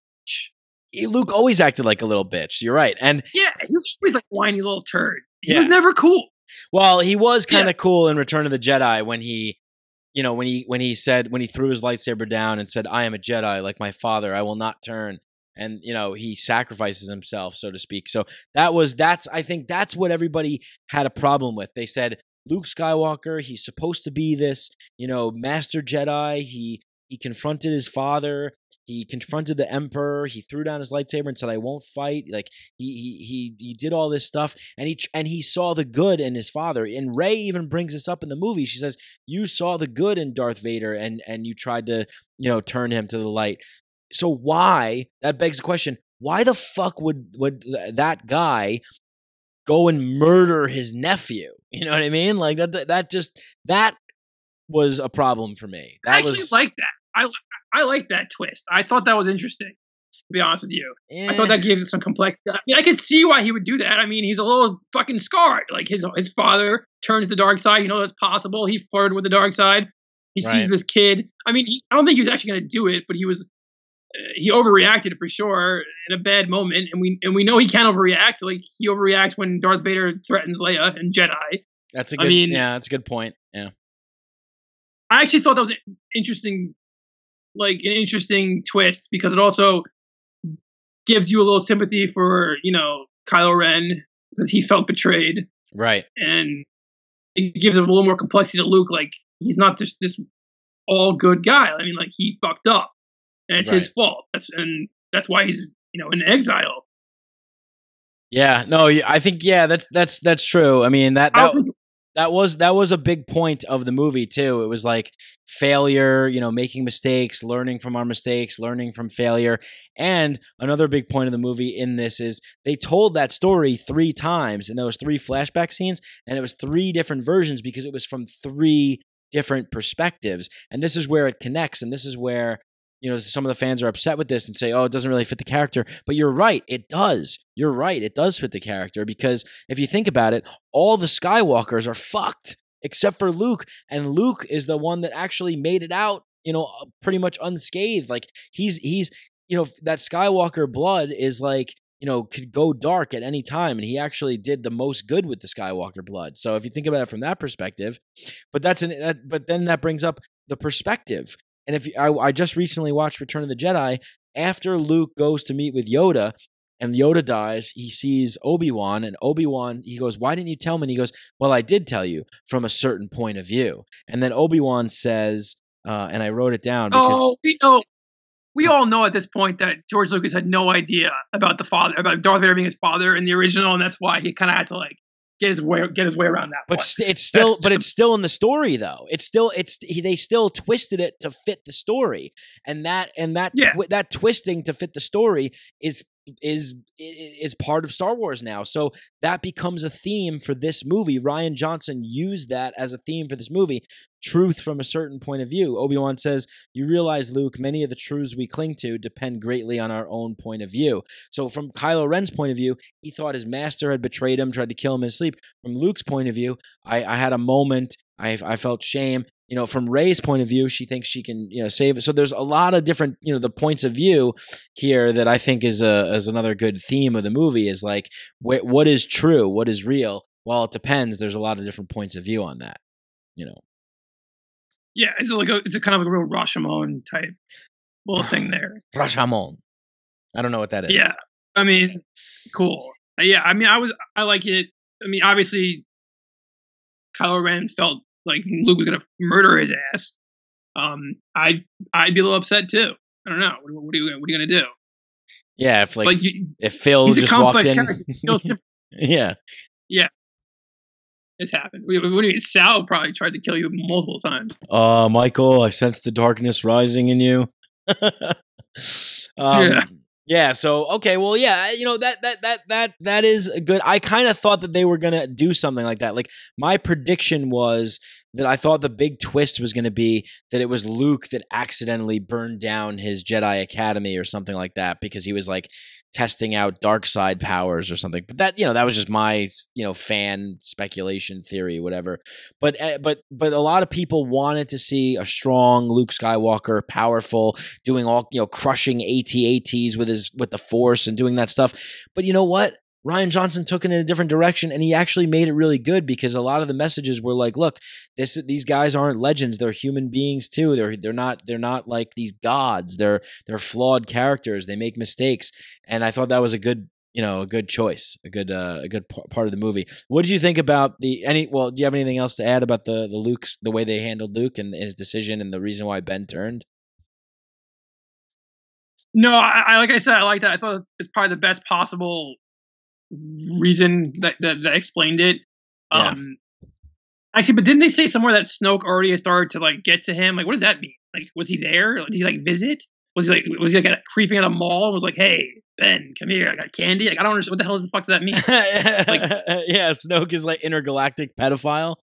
Luke always acted like a little bitch. You're right, and yeah, he was always like whiny little turd. He yeah. was never cool. Well, he was kind of yeah. cool in Return of the Jedi when he, you know, when he when he said when he threw his lightsaber down and said, "I am a Jedi, like my father. I will not turn." And you know he sacrifices himself, so to speak. So that was that's I think that's what everybody had a problem with. They said Luke Skywalker, he's supposed to be this, you know, master Jedi. He he confronted his father. He confronted the emperor. He threw down his lightsaber and said, "I won't fight." Like he he he he did all this stuff, and he and he saw the good in his father. And Rey even brings this up in the movie. She says, "You saw the good in Darth Vader, and and you tried to you know turn him to the light." So why? That begs the question: Why the fuck would would that guy go and murder his nephew. You know what I mean? Like that. That just that was a problem for me. That I actually was, like that. I I like that twist. I thought that was interesting. To be honest with you, I thought eh. that gave it some complexity. I mean, I could see why he would do that. I mean, he's a little fucking scarred. Like his his father turns to the dark side. You know that's possible. He flirted with the dark side. He right. sees this kid. I mean, he, I don't think he was actually going to do it, but he was he overreacted for sure in a bad moment, and we and we know he can't overreact. Like he overreacts when Darth Vader threatens Leia and Jedi. That's a good. I mean, yeah, that's a good point. Yeah, I actually thought that was interesting, like an interesting twist because it also gives you a little sympathy for you know Kylo Ren because he felt betrayed, right? And it gives a little more complexity to Luke. Like he's not just this all good guy. I mean, like he fucked up and it's right. his fault. That's and that's why he's you know in exile. Yeah, no, I think yeah, that's that's that's true. I mean that that, that was that was a big point of the movie too. It was like failure, you know, making mistakes, learning from our mistakes, learning from failure. And another big point of the movie in this is they told that story three times, and there was three flashback scenes, and it was three different versions because it was from three different perspectives. And this is where it connects, and this is where you know, some of the fans are upset with this and say, oh, it doesn't really fit the character. But you're right. It does. You're right. It does fit the character because if you think about it, all the Skywalkers are fucked except for Luke. And Luke is the one that actually made it out, you know, uh, pretty much unscathed. Like he's, he's, you know, that Skywalker blood is like, you know, could go dark at any time. And he actually did the most good with the Skywalker blood. So if you think about it from that perspective, but that's an, that, but then that brings up the perspective and if you, I, I just recently watched Return of the Jedi, after Luke goes to meet with Yoda, and Yoda dies, he sees Obi Wan, and Obi Wan, he goes, Why didn't you tell me? And he goes, Well, I did tell you from a certain point of view. And then Obi Wan says, uh, and I wrote it down. Because, oh, we know. We all know at this point that George Lucas had no idea about the father, about Darth Vader being his father in the original, and that's why he kind of had to like get his way get his way around that. But it's still, That's but it's still in the story though. It's still, it's he, they still twisted it to fit the story, and that and that Yeah. twi- that twisting to fit the story is is is part of Star Wars now. So that becomes a theme for this movie. Rian Johnson used that as a theme for this movie. Truth from a certain point of view. Obi Wan says, "You realize, Luke, many of the truths we cling to depend greatly on our own point of view." So, from Kylo Ren's point of view, he thought his master had betrayed him, tried to kill him in sleep. From Luke's point of view, I, I had a moment. I, I felt shame. You know, from Rey's point of view, she thinks she can, you know, save it. So there's a lot of different, you know, the points of view here that I think is a is another good theme of the movie is like wh- what is true, what is real. Well, it depends. There's a lot of different points of view on that. You know, yeah, it's like a it's a kind of a real Rashomon type little thing there. Rashomon. I don't know what that is. Yeah, I mean, cool. Yeah, I mean, I was I like it. I mean, obviously, Kylo Ren felt like Luke was gonna murder his ass. Um, I'd I'd be a little upset too. I don't know. What, what are you what are you gonna do? yeah. If like, Like, you, if Phil just walked in, character. He feels different. yeah, it's happened. What do you mean? Sal probably tried to kill you multiple times. Uh, Michael, I sense the darkness rising in you. um, Yeah. yeah. So okay, well, yeah, you know that that that that that is a good. I kind of thought that they were gonna do something like that. Like my prediction was that I thought the big twist was gonna be that it was Luke that accidentally burned down his Jedi Academy or something like that because he was like testing out dark side powers or something. But that you know that was just my you know fan speculation theory, whatever but uh, but but a lot of people wanted to see a strong Luke Skywalker, powerful, doing all you know, crushing AT-ATs with his with the Force and doing that stuff. But you know what? Rian Johnson took it in a different direction, and he actually made it really good because a lot of the messages were like, "Look, this these guys aren't legends; they're human beings too. They're they're not they're not like these gods. They're they're flawed characters. They make mistakes." And I thought that was a good you know a good choice, a good uh, a good p- part of the movie. What did you think about the any? Well, do you have anything else to add about the the Luke's the way they handled Luke and his decision and the reason why Ben turned? No, I, I like I said, I like that. I thought it's probably the best possible reason that that, that explained it. Yeah. Um, actually, but didn't they say somewhere that Snoke already started to like get to him? Like, what does that mean? Like, was he there? Did he like visit? Was he like was he like at, creeping at a mall and was like, "Hey, Ben, come here, I got candy." Like, I don't understand what the hell the fuck does that mean? yeah, Snoke is like intergalactic pedophile.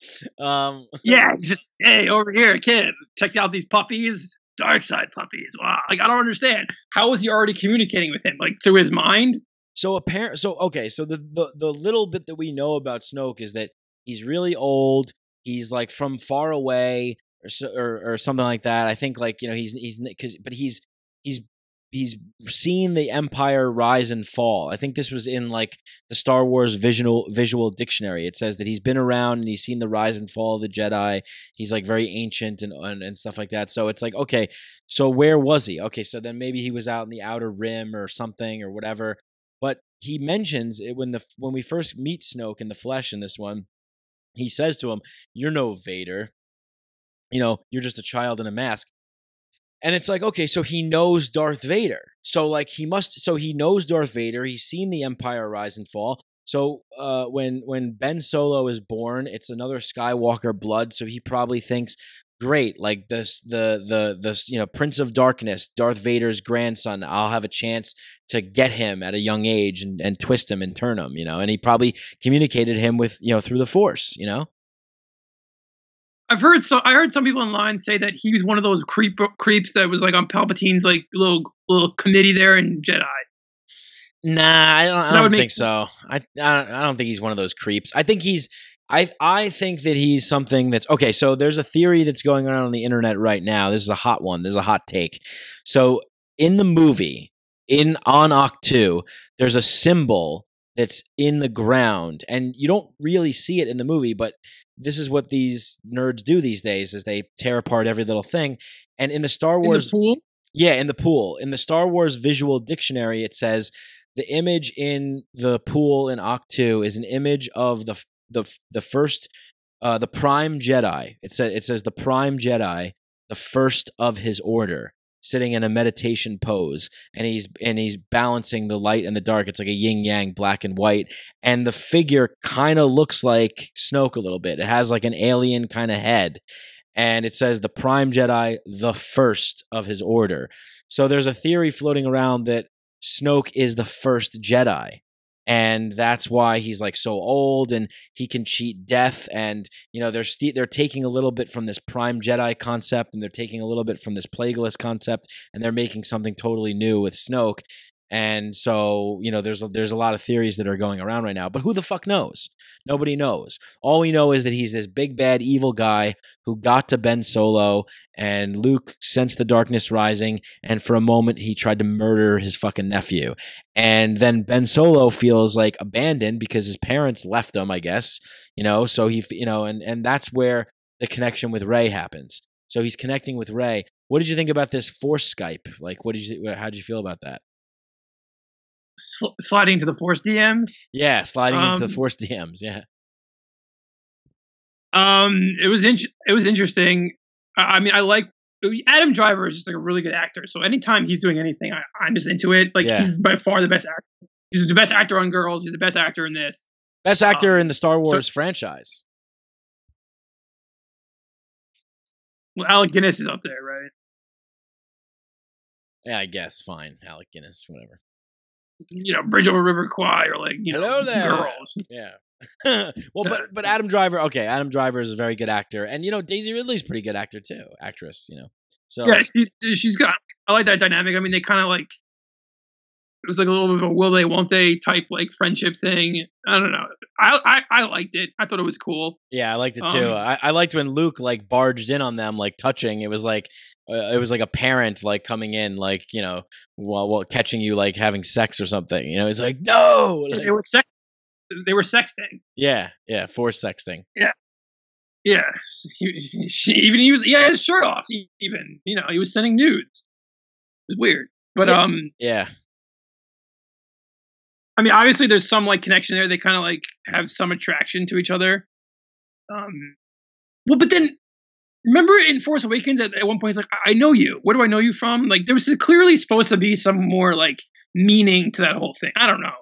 Um, yeah, just hey, over here, kid, check out these puppies. Dark side puppies. Wow. Like I don't understand. How was he already communicating with him? Like through his mind? So apparent. So okay. So the, the the little bit that we know about Snoke is that he's really old. He's like from far away, or so, or, or something like that. I think like you know he's he's because but he's he's he's seen the Empire rise and fall. I think this was in like the Star Wars visual visual dictionary. It says that he's been around and he's seen the rise and fall of the Jedi. He's like very ancient and and, and stuff like that. So it's like okay, so where was he? Okay, so then maybe he was out in the outer rim or something or whatever he mentions it when the when we first meet Snoke in the flesh in this one. He says to him, "You're no Vader. You know, you're just a child in a mask." And it's like, okay, so he knows Darth Vader. So like he must so he knows Darth Vader. He's seen the Empire rise and fall. So uh, when when Ben Solo is born, it's another Skywalker blood. So he probably thinks, great, like this the the the you know Prince of Darkness, Darth Vader's grandson. I'll have a chance to get him at a young age and, and twist him and turn him, you know. And he probably communicated him with you know through the Force, you know. I've heard so I heard some people online say that he was one of those creep creeps that was like on Palpatine's like little little committee there in Jedi. Nah, I don't, I don't think so. I, I don't, I don't think he's one of those creeps. I think he's I I think that he's something that's okay. So there's a theory that's going on on the internet right now. This is a hot one. This is a hot take. So in the movie, in on Ahch-To, there's a symbol that's in the ground, and you don't really see it in the movie, but this is what these nerds do these days: is they tear apart every little thing. And in the Star In the Wars, pool. yeah, in the pool. In the Star Wars Visual Dictionary, it says the image in the pool in Ahch-To is an image of the the the first uh the prime Jedi. It says it says the prime Jedi, the first of his order, sitting in a meditation pose and he's and he's balancing the light and the dark. It's like a yin yang, black and white, and the figure kind of looks like Snoke a little bit. It has like an alien kind of head. And it says the prime Jedi, the first of his order. So there's a theory floating around that Snoke is the first Jedi. And that's why he's like so old and he can cheat death. And, you know, they're, st- they're taking a little bit from this prime Jedi concept and they're taking a little bit from this Plagueis concept and they're making something totally new with Snoke. And so, you know, there's a, there's a lot of theories that are going around right now, but who the fuck knows? Nobody knows. All we know is that he's this big bad evil guy who got to Ben Solo and Luke sensed the darkness rising and for a moment he tried to murder his fucking nephew. And then Ben Solo feels like abandoned because his parents left him, I guess, you know, so he you know, and and that's where the connection with Rey happens. So he's connecting with Rey. What did you think about this force Skype? Like what did you how did you feel about that? Sl- sliding to the Force DMs. Yeah, sliding into Um, force DMs. Yeah. Um, it was in- it was interesting. I, I mean, I like Adam Driver is just like a really good actor. So anytime he's doing anything, I, I'm just into it. Like Yeah. he's by far the best actor. He's the best actor on Girls. He's the best actor in this. Best actor Um, in the Star so- Wars franchise. Well, Alec Guinness is up there, right? Yeah, I guess. Fine. Alec Guinness, whatever. You know, Bridge over River Kwai or like you Hello know, there. Girls. Yeah. well, but but Adam Driver, okay, Adam Driver is a very good actor, and you know Daisy Ridley's a pretty good actor too, actress. You know, so Yeah, she's she's got. I like that dynamic. I mean, they kind of like. It was like a little bit of a will they, won't they type like friendship thing. I don't know. I I, I liked it. I thought it was cool. yeah, I liked it too. Um, I, I liked when Luke like barged in on them, like touching. It was like uh, it was like a parent like coming in, like you know, while, while catching you like having sex or something. You know, it's like no, like, they were sex. They were sexting. yeah, yeah, force sexting. Yeah, he, she, even he was. Had his shirt off. Even you know he was sending nudes. It was weird, but Yeah. um, Yeah, I mean, obviously there's some like connection there. They kind of like have some attraction to each other. Um, well, but then remember in Force Awakens at, at one point he's like, "I I know you. Where do I know you from?" Like there was clearly supposed to be some more like meaning to that whole thing. I don't know.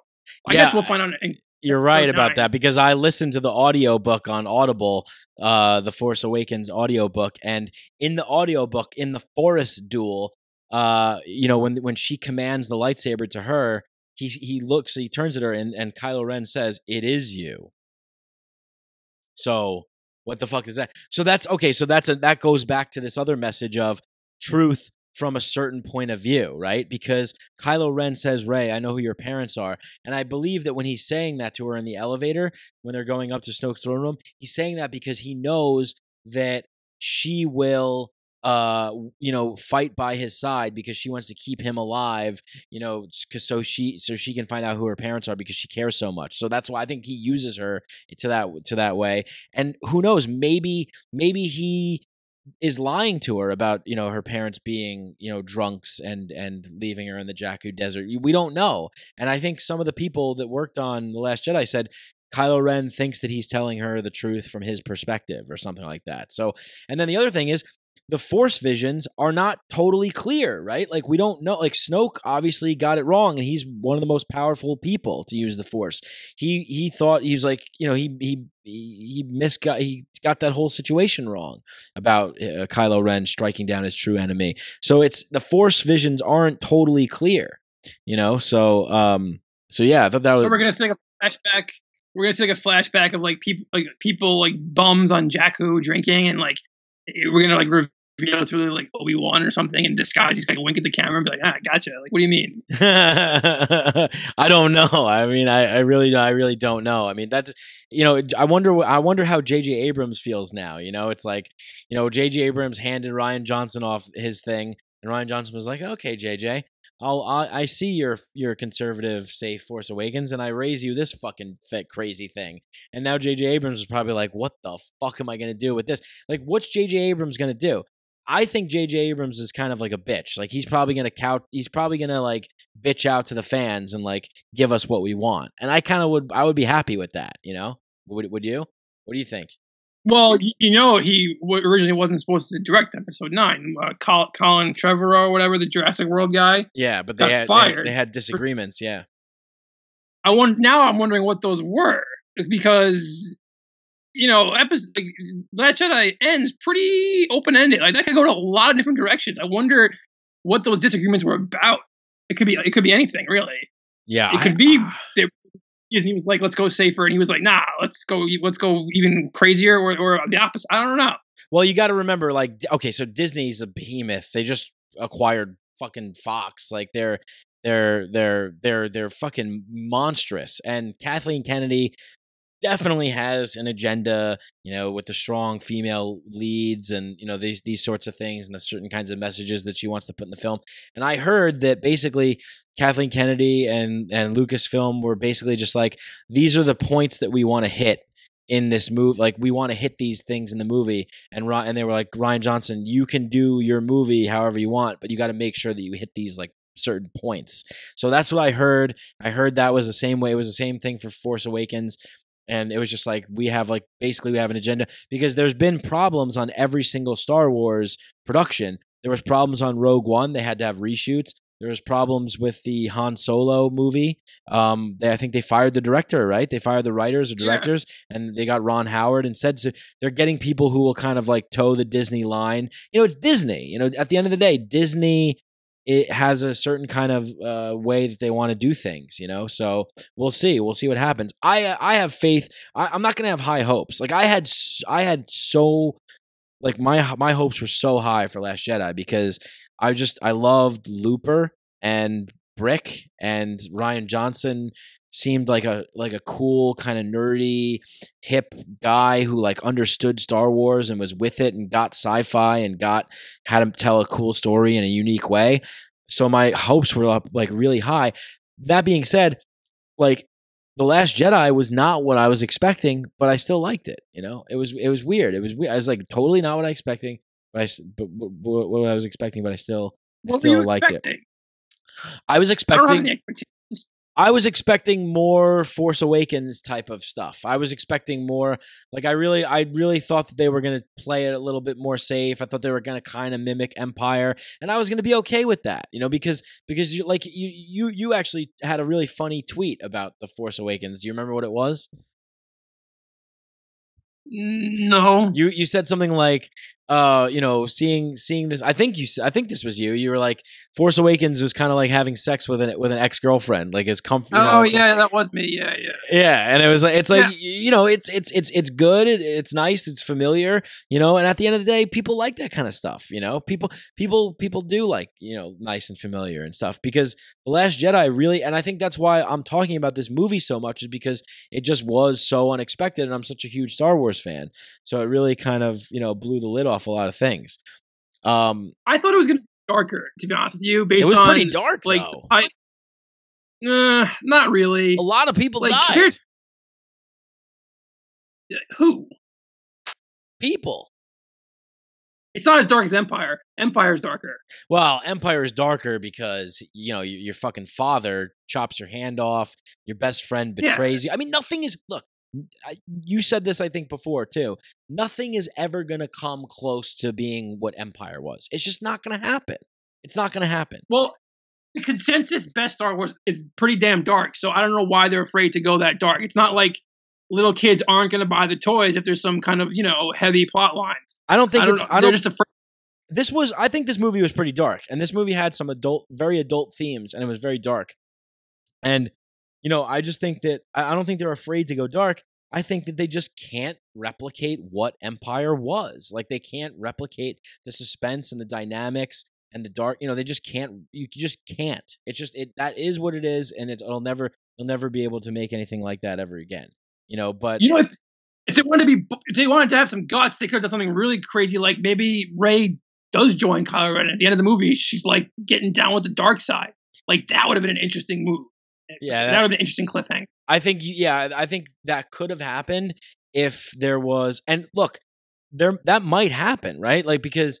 I Yeah, guess we'll find out. In, You're right about nine. that because I listened to the audiobook on Audible, uh, the Force Awakens audiobook, and in the audiobook, in the Forest duel, uh, you know, when when she commands the lightsaber to her, he he looks, he turns at her, and and Kylo Ren says, "It is you." So what the fuck is that? So that's okay. So that's a that goes back to this other message of truth from a certain point of view, right? Because Kylo Ren says, Rey, I know who your parents are. And I believe that when he's saying that to her in the elevator, when they're going up to Snoke's throne room, he's saying that because he knows that she will uh you know fight by his side because she wants to keep him alive you know 'cause so she so she can find out who her parents are because she cares so much so that's why i think he uses her to that to that way and who knows maybe maybe he is lying to her about you know her parents being you know drunks and and leaving her in the Jakku desert. We don't know, and I think some of the people that worked on the Last Jedi said Kylo Ren thinks that he's telling her the truth from his perspective or something like that. So, and then the other thing is the Force visions are not totally clear, right? Like we don't know. Like Snoke obviously got it wrong, and he's one of the most powerful people to use the Force. He he thought he was like you know he he he misgot he got that whole situation wrong about uh, Kylo Ren striking down his true enemy. So it's the Force visions aren't totally clear, you know. So um, so yeah, I thought that was so we're gonna see like a flashback. We're gonna see like a flashback of like people like people like bums on Jakku drinking and like we're gonna like reveal it's really like Obi Wan or something in disguise. He's gonna wink at the camera and be like, "Ah, gotcha." Like, what do you mean? I don't know. I mean, I, I really, I really don't know. I mean, that's, you know, I wonder, I wonder how J.J. Abrams feels now. You know, it's like, you know, J.J. Abrams handed Rian Johnson off his thing, and Rian Johnson was like, "Okay, J.J., I'll, I, I see your, your conservative, say, Force Awakens, and I raise you this fucking crazy thing." And now J.J. Abrams is probably like, "What the fuck am I gonna do with this? Like, what's J.J. Abrams gonna do?" I think J.J. Abrams is kind of like a bitch. Like he's probably gonna count. He's probably gonna like bitch out to the fans and like give us what we want. And I kind of would. I would be happy with that. You know? Would Would you? What do you think? Well, you know, he originally wasn't supposed to direct episode nine. Uh, Colin Trevorrow or whatever, the Jurassic World guy. Yeah, but they had, fired. They had, they had disagreements. Yeah. I want now. I'm wondering what those were because you know, episode like, Last Jedi ends pretty open ended. Like that could go to a lot of different directions. I wonder what those disagreements were about. It could be it could be anything really. Yeah, it could be uh they, Disney was like, "Let's go safer," and he was like, "Nah, let's go let's go even crazier," or or the opposite. I don't know. Well, you got to remember, like, okay, so Disney's a behemoth. They just acquired fucking Fox. Like they're they're they're they're they're fucking monstrous. And Kathleen Kennedy definitely has an agenda, you know, with the strong female leads and you know these these sorts of things and the certain kinds of messages that she wants to put in the film. And I heard that basically Kathleen Kennedy and and Lucasfilm were basically just like these are the points that we want to hit in this move like we want to hit these things in the movie and and they were like Rian Johnson you can do your movie however you want but you got to make sure that you hit these like certain points. So that's what I heard. I heard that was the same way. It was the same thing for Force Awakens and it was just like we have like basically we have an agenda because there's been problems on every single Star Wars production. There was problems on Rogue One; they had to have reshoots. There was problems with the Han Solo movie. Um, they, I think they fired the director, right? They fired the writers or directors, yeah. and they got Ron Howard instead. So they're getting people who will kind of like toe the Disney line. You know, it's Disney. You know, at the end of the day, Disney it has a certain kind of uh, way that they want to do things, you know. So we'll see. We'll see what happens. I uh, I have faith. I, am not going to have high hopes. Like I had, I had so, like my my hopes were so high for Last Jedi because I just I loved Looper and Brick and Rian Johnson seemed like a like a cool kind of nerdy hip guy who like understood Star Wars and was with it and got sci-fi and got had him tell a cool story in a unique way. So my hopes were up like really high. That being said, like the Last Jedi was not what I was expecting, but I still liked it. You know, it was it was weird. It was. I was like totally not what I expecting, but I but, but, what I was expecting, but I still I still liked expecting? it. I was expecting. I I was expecting more Force Awakens type of stuff. I was expecting more like I really I really thought that they were going to play it a little bit more safe. I thought they were going to kind of mimic Empire and I was going to be okay with that. You know, because because you like you you you actually had a really funny tweet about the Force Awakens. Do you remember what it was? No. You you said something like uh, you know, seeing seeing this. I think you. I think this was you. You were like, Force Awakens was kind of like having sex with an with an ex girlfriend, like as comfort. Oh know, yeah, like, that was me. Yeah, yeah. Yeah, and it was like it's like yeah. you know, it's it's it's it's good. It, it's nice. It's familiar. You know, and at the end of the day, people like that kind of stuff. You know, people people people do like you know nice and familiar and stuff because the Last Jedi really, and I think that's why I'm talking about this movie so much is because it just was so unexpected, and I'm such a huge Star Wars fan. So it really kind of you know blew the lid off a lot of things. Um, I thought it was going to be darker, to be honest with you. Based it was on, pretty dark, like though. I, uh, not really. A lot of people like, died. Who? People. It's not as dark as Empire. Empire's darker. Well, Empire is darker because you know your, your, fucking father chops your hand off. Your best friend betrays yeah. you. I mean, nothing is. Look, you said this I think before too. Nothing is ever going to come close to being what Empire was. It's just not going to happen. It's not going to happen. Well, the consensus best Star Wars is pretty damn dark. So I don't know why they're afraid to go that dark. It's not like little kids aren't going to buy the toys if there's some kind of you know heavy plot lines. I don't think I don't it's. Know. I don't, they're just afraid. This was. I think this movie was pretty dark, and this movie had some adult, very adult themes, and it was very dark. And you know, I just think that I don't think they're afraid to go dark. I think that they just can't replicate what Empire was. Like they can't replicate the suspense and the dynamics and the dark. You know, they just can't. You just can't. It's just it. That is what it is, and it, it'll never. You'll never be able to make anything like that ever again. You know, but you know, if, if they wanted to be, if they wanted to have some guts, they could have done something really crazy. Like maybe Rey does join Kylo Ren at the end of the movie. She's like getting down with the dark side. Like that would have been an interesting move. Yeah, that, that would be an interesting cliffhanger. I think yeah, I think that could have happened if there was and look, there that might happen, right? Like because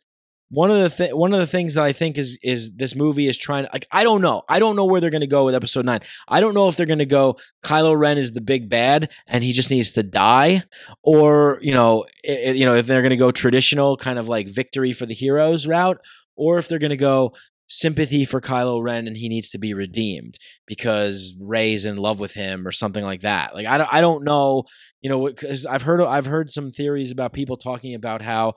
one of the th- one of the things that I think is is this movie is trying like I don't know I don't know where they're going to go with episode nine I don't know if they're going to go Kylo Ren is the big bad and he just needs to die or you know it, you know if they're going to go traditional kind of like victory for the heroes route or if they're going to go sympathy for Kylo Ren and he needs to be redeemed because Rey's in love with him or something like that like I don't I don't know you know because I've heard I've heard some theories about people talking about how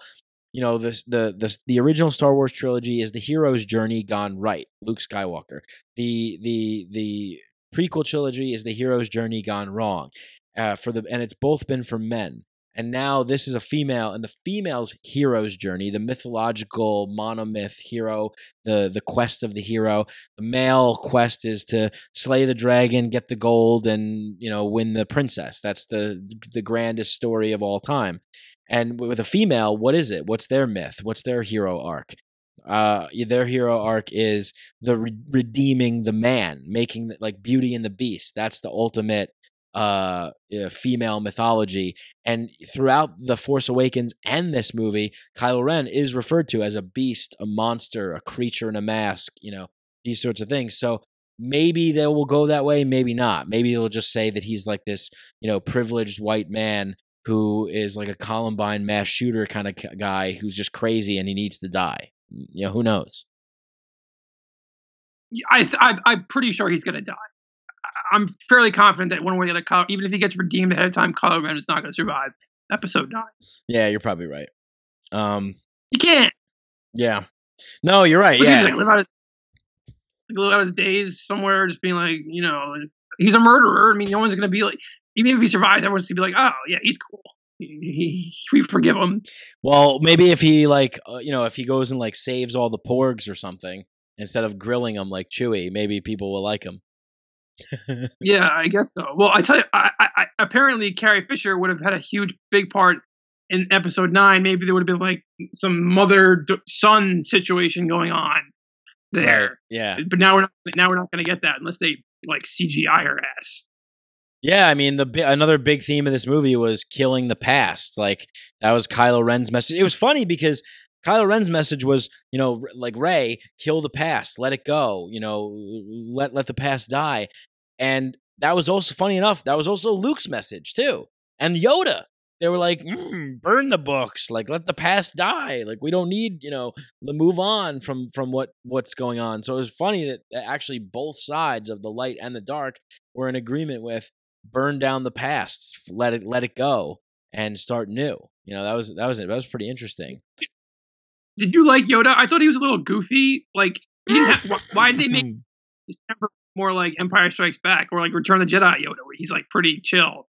you know this the the the original Star Wars trilogy is the hero's journey gone right. Luke Skywalker. The the the prequel trilogy is the hero's journey gone wrong. Uh, for the and it's both been for men. And now this is a female, and the female's hero's journey, the mythological monomyth hero, the the quest of the hero. The male quest is to slay the dragon, get the gold, and you know win the princess. That's the the grandest story of all time. And with a female, what is it? What's their myth? What's their hero arc? Uh, their hero arc is the re- redeeming the man, making like Beauty and the Beast. That's the ultimate uh, female mythology. And throughout the Force Awakens and this movie, Kylo Ren is referred to as a beast, a monster, a creature in a mask. You know these sorts of things. So maybe they will go that way, maybe not. Maybe they'll just say that he's like this, you know, privileged white man who is like a Columbine mass shooter kind of guy who's just crazy and he needs to die. You know, who knows? I, I I'm pretty sure he's going to die. I'm fairly confident that one way or the other, even if he gets redeemed ahead of time, Kylo Ren is not going to survive episode nine. Yeah, you're probably right. Um, you can't. Yeah. No, you're right. yeah. Like, live out his, like, live out his days somewhere, just being like, you know, he's a murderer. I mean, no one's going to be like, even if he survives, everyone's going to be like, oh, yeah, he's cool. He, he, we forgive him. Well, maybe if he like, uh, you know, if he goes and like saves all the porgs or something instead of grilling them like Chewie, maybe people will like him. yeah, I guess so. Well, I tell you, I, I, apparently Carrie Fisher would have had a huge, big part in episode nine. Maybe there would have been like some mother son situation going on there. Right. Yeah, but now we're not. Now we're not going to get that unless they like CGI her ass. Yeah, I mean the another big theme of this movie was killing the past. Like that was Kylo Ren's message. It was funny because Kylo Ren's message was, you know, like Rey, kill the past, let it go, you know, let let the past die. And that was also funny enough. That was also Luke's message too, and Yoda. They were like, mm, burn the books, like let the past die. Like we don't need, you know, to move on from from what what's going on. So it was funny that actually both sides of the light and the dark were in agreement with burn down the past, let it let it go, and start new. You know, that was that was that was pretty interesting. Did you like Yoda? I thought he was a little goofy. Like, have, why did they make his temper more like Empire Strikes Back or like Return of the Jedi Yoda, where he's like pretty chill?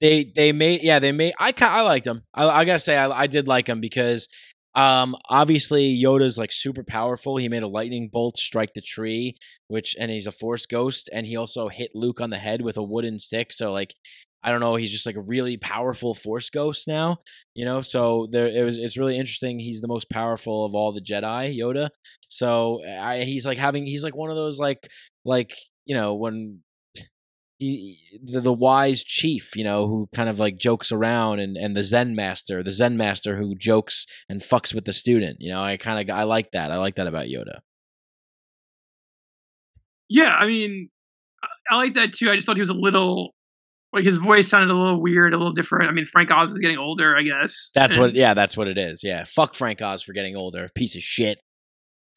They they made yeah they made I I liked him. I, I gotta say I, I did like him because um, obviously Yoda's like super powerful. He made a lightning bolt strike the tree, which and he's a force ghost, and he also hit Luke on the head with a wooden stick. So like, I don't know, he's just like a really powerful force ghost now, you know. So there, it was. It's really interesting. He's the most powerful of all the Jedi, Yoda. So I, he's like having, he's like one of those like, like you know when he, the, the wise chief, you know, who kind of like jokes around, and and the Zen master, the Zen master who jokes and fucks with the student. You know, I kind of I like that. I like that about Yoda. Yeah, I mean, I like that too. I just thought he was a little like his voice sounded a little weird, a little different. I mean, Frank Oz is getting older, I guess. That's and, what. Yeah, that's what it is. Yeah, fuck Frank Oz for getting older. Piece of shit.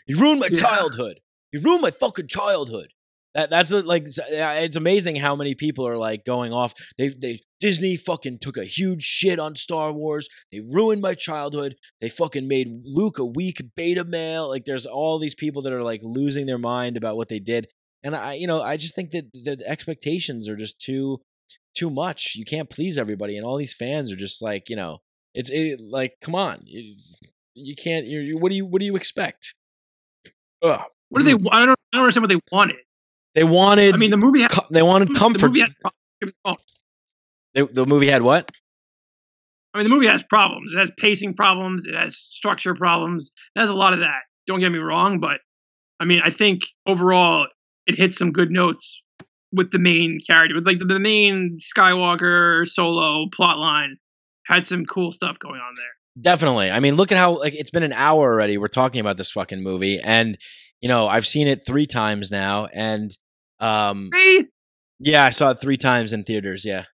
He ruined my yeah. childhood. He ruined my fucking childhood. That that's a, like it's amazing how many people are like going off. They they Disney fucking took a huge shit on Star Wars. They ruined my childhood. They fucking made Luke a weak beta male. Like there's all these people that are like losing their mind about what they did. And I you know, I just think that the expectations are just too too much. You can't please everybody and all these fans are just like, you know, it's it, like come on. You, you can't you what do you what do you expect? Ugh. What do they mm. I don't, I don't understand what they wanted. They wanted. I mean, the movie. Had, they wanted comfort. The movie, had, they, the movie had what? I mean, the movie has problems. It has pacing problems. It has structure problems. It has a lot of that. Don't get me wrong, but I mean, I think overall it hits some good notes with the main character, with like the, the main Skywalker solo plot line had some cool stuff going on there. Definitely. I mean, look at how like it's been an hour already. We're talking about this fucking movie, and you know I've seen it three times now, and um, Three? yeah, I saw it three times in theaters. Yeah.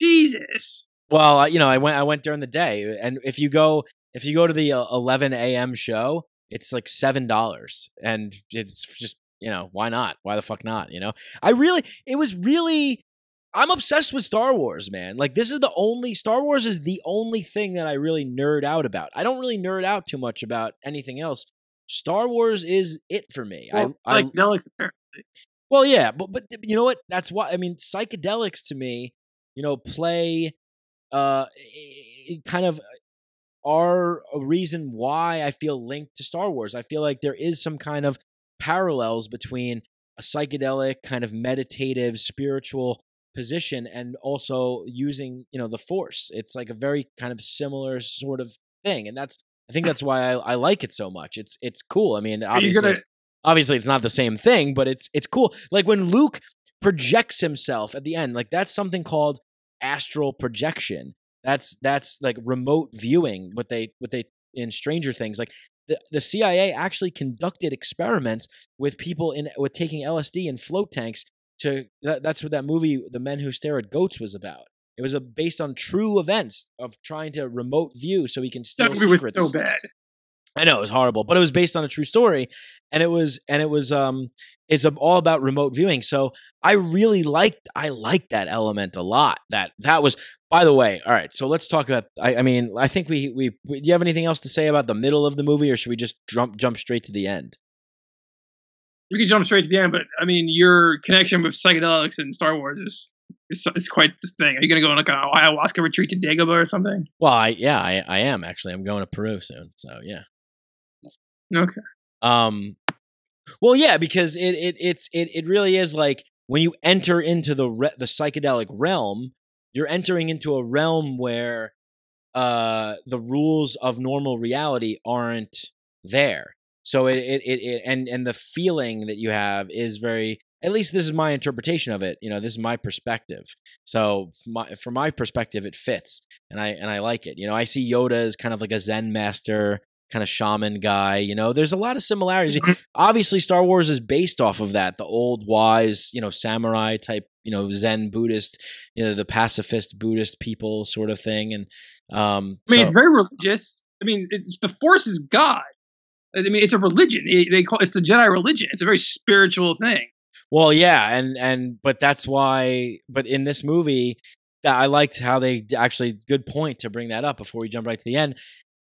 Jesus. Well, you know, I went I went during the day, and if you go if you go to the uh, 11 a.m. show, it's like seven dollars, and it's just you know why not? Why the fuck not? You know, I really it was really I'm obsessed with Star Wars, man. Like this is the only Star Wars is the only thing that I really nerd out about. I don't really nerd out too much about anything else. Star Wars is it for me. Well, I, I psychedelics apparently. well, yeah, but but you know what? That's why I mean psychedelics to me, you know, play uh kind of are a reason why I feel linked to Star Wars. I feel like there is some kind of parallels between a psychedelic kind of meditative spiritual position and also using, you know, the force. It's like a very kind of similar sort of thing. And that's I think that's why I, I like it so much. It's it's cool. I mean, obviously gonna? obviously it's not the same thing but it's it's cool like when luke projects himself at the end like that's something called astral projection that's that's like remote viewing what they what they in stranger things like the, the cia actually conducted experiments with people in with taking lsd in float tanks to that, that's what that movie the men who stare at goats was about it was a, based on true events of trying to remote view so he can steal That movie was secrets so bad. I know it was horrible, but it was based on a true story, and it was and it was um it's all about remote viewing. So I really liked I liked that element a lot. That that was by the way. All right, so let's talk about. I, I mean, I think we, we we. Do you have anything else to say about the middle of the movie, or should we just jump jump straight to the end? We can jump straight to the end, but I mean, your connection with psychedelics and Star Wars is is, is quite the thing. Are you gonna go on like an ayahuasca retreat to Dagobah or something? Well, I yeah, I I am actually. I'm going to Peru soon, so yeah. Okay. Um, well, yeah, because it it it's it it really is like when you enter into the re- the psychedelic realm, you're entering into a realm where uh the rules of normal reality aren't there. So it it it, it and and the feeling that you have is very at least this is my interpretation of it. You know, this is my perspective. So from my from my perspective, it fits, and I and I like it. You know, I see Yoda as kind of like a Zen master, kind of shaman guy. You know, there's a lot of similarities. Mhm. Obviously, Star Wars is based off of that, the old wise, you know, samurai type, you know, Zen Buddhist, you know, the pacifist Buddhist people sort of thing. And um, I mean, so- it's very religious. I mean, it's, the Force is God. I mean, it's a religion. They, they call it's the Jedi religion. It's a very spiritual thing. Well, yeah, and and but that's why. But in this movie, that I liked how they actually good point to bring that up before we jump right to the end.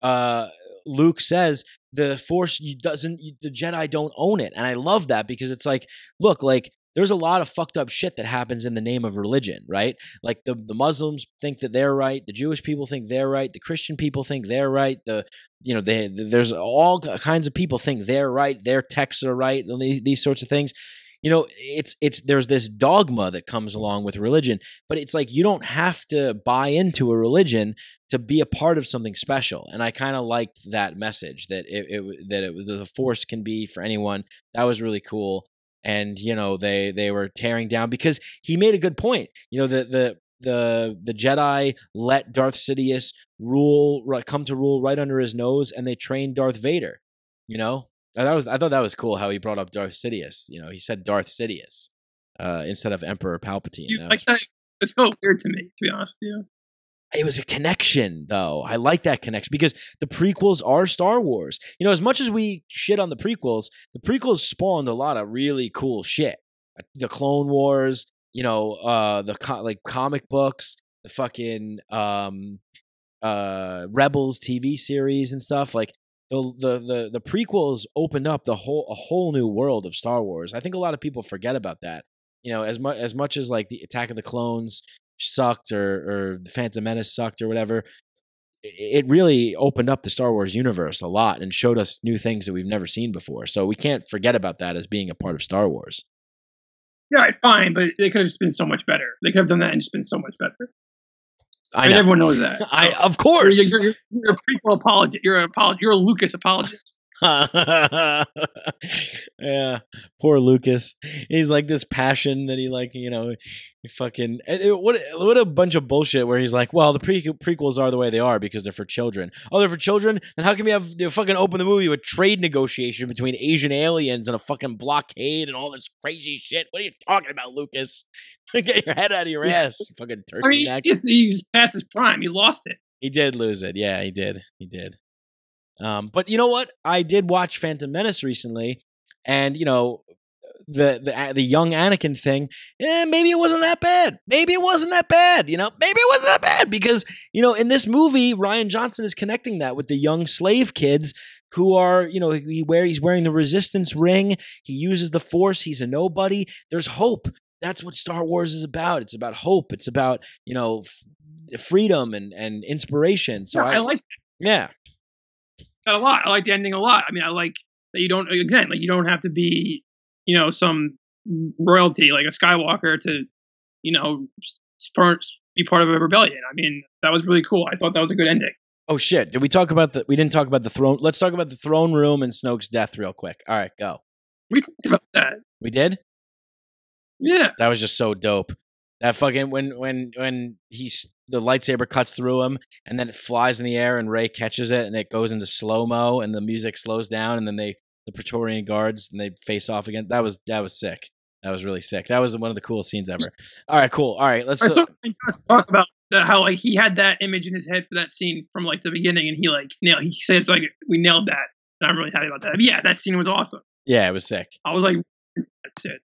Uh, Luke says the Force doesn't the Jedi don't own it, and I love that because it's like, look, like there's a lot of fucked up shit that happens in the name of religion, right? Like the the Muslims think that they're right, the Jewish people think they're right, the Christian people think they're right, the you know they there's all kinds of people think they're right, their texts are right, and these, these sorts of things you know it's it's there's this dogma that comes along with religion but it's like you don't have to buy into a religion to be a part of something special and i kind of liked that message that it, it that it, the force can be for anyone. That was really cool and you know they they were tearing down because he made a good point you know the the the the Jedi let Darth Sidious rule come to rule right under his nose and they trained Darth Vader you know and that was I thought that was cool how he brought up Darth Sidious. You know, he said Darth Sidious uh, instead of Emperor Palpatine. You, That like was- that, it felt weird to me, to be honest with you. it was a connection, though. I like that connection because the prequels are Star Wars. You know, as much as we shit on the prequels, the prequels spawned a lot of really cool shit. The Clone Wars, you know, uh, the co- like comic books, the fucking um, uh, Rebels TV series and stuff. Like the the the the prequels opened up the whole a whole new world of Star Wars. I think a lot of people forget about that. You know, as much as much as like the Attack of the Clones sucked or or the Phantom Menace sucked or whatever, it really opened up the Star Wars universe a lot and showed us new things that we've never seen before. So we can't forget about that as being a part of Star Wars. Yeah, right, fine, but they could have just been so much better. They could have done that and just been so much better. I mean, know. everyone knows that. I of course. you're, you're, you're a prequel apologist. You're a apolog- You're a Lucas apologist. yeah, poor Lucas. He's like this passion that he like, you know, fucking eh, eh, what what a bunch of bullshit where he's like, well, the pre- prequels are the way they are because they're for children. Oh, they're for children. Then how can we have you fucking open the movie with trade negotiation between Asian aliens and a fucking blockade and all this crazy shit? What are you talking about, Lucas? Get your head out of your ass, you fucking turkey I mean, neck. he's past his prime, he lost it. He did lose it. Yeah, he did. He did. Um, but you know what? I did watch Phantom Menace recently, and you know, the the the young Anakin thing. Eh, maybe it wasn't that bad. Maybe it wasn't that bad. You know, maybe it wasn't that bad because you know, in this movie, Rian Johnson is connecting that with the young slave kids who are, you know, he wear he's wearing the Resistance ring. He uses the Force. He's a nobody. There's hope. That's what Star Wars is about. It's about hope. It's about you know. F- freedom and and inspiration so Yeah, I, I, like yeah that a lot. I like the ending a lot. I mean, I like that you don't again like you don't have to be you know some royalty like a Skywalker to you know be part of a rebellion. I mean, that was really cool. I thought that was a good ending. oh shit did we talk about the we didn't talk about the throne let's talk about the throne room and snoke's death real quick all right go We talked about that. we did Yeah. that was just so dope that fucking when when when he's the lightsaber cuts through him and then it flies in the air and Rey catches it and it goes into slow mo and the music slows down and then they the praetorian guards and they face off again that was that was sick that was really sick that was one of the coolest scenes ever all right cool all right let's I saw us talk about that, how like he had that image in his head for that scene from like the beginning, and he like nailed. He says like we nailed that, and I'm really happy about that. But yeah, that scene was awesome. yeah it was sick I was like, that's it.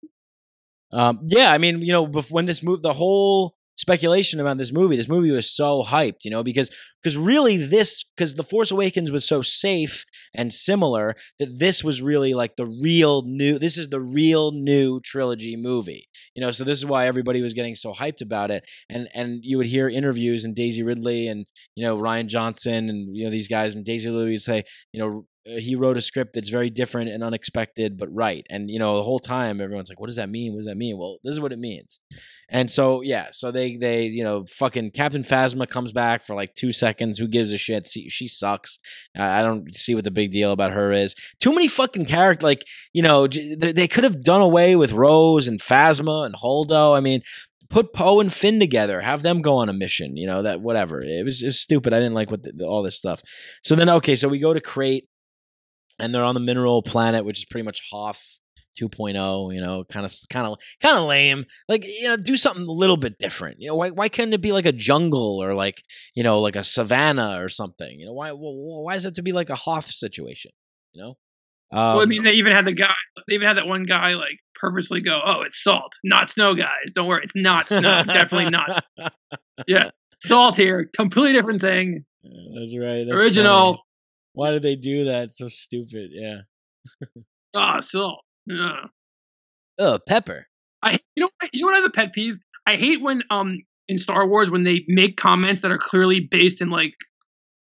Um, yeah, I mean, you know, when this movie, the whole speculation about this movie, this movie was so hyped, you know, because because really this because the Force Awakens was so safe and similar that this was really like the real new. This is the real new trilogy movie, you know. So this is why everybody was getting so hyped about it, and and you would hear interviews and Daisy Ridley and you know Rian Johnson and you know these guys and Daisy Ridley would say, you know, Uh, he wrote a script that's very different and unexpected but right. And you know the whole time everyone's like what does that mean? What does that mean? Well this is what it means. And so yeah so they they you know fucking captain phasma comes back for like two seconds. Who gives a shit? She, she sucks. I don't see what the big deal about her is. Too many fucking character like you know they, could have done away with rose and phasma and holdo. I mean put Poe and Finn together, have them go on a mission, you know, that whatever. It was just stupid. I didn't like what the, the- all this stuff. So then, okay, so we go to Crait, and they're on the mineral planet, which is pretty much Hoth 2.0. You know, kind of, kind of, kind of lame. Like, you know, do something a little bit different. You know, why, why couldn't it be like a jungle or like, you know, like a savannah or something? You know, why, wh- why is it to be like a Hoth situation? You know. Um, well, I mean, they even had the guy. They even had that one guy like purposely go, "Oh, it's salt, not snow, guys. Don't worry, it's not snow. Definitely not Yeah. salt here. Completely different thing. That's right. that's Original. funny. Why did they do that? It's so stupid. Yeah. Ah, salt. Yeah. Oh, pepper. I you know what- you know what I have a pet peeve. I hate when um in Star Wars when they make comments that are clearly based in like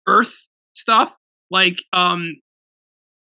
Earth stuff. Like um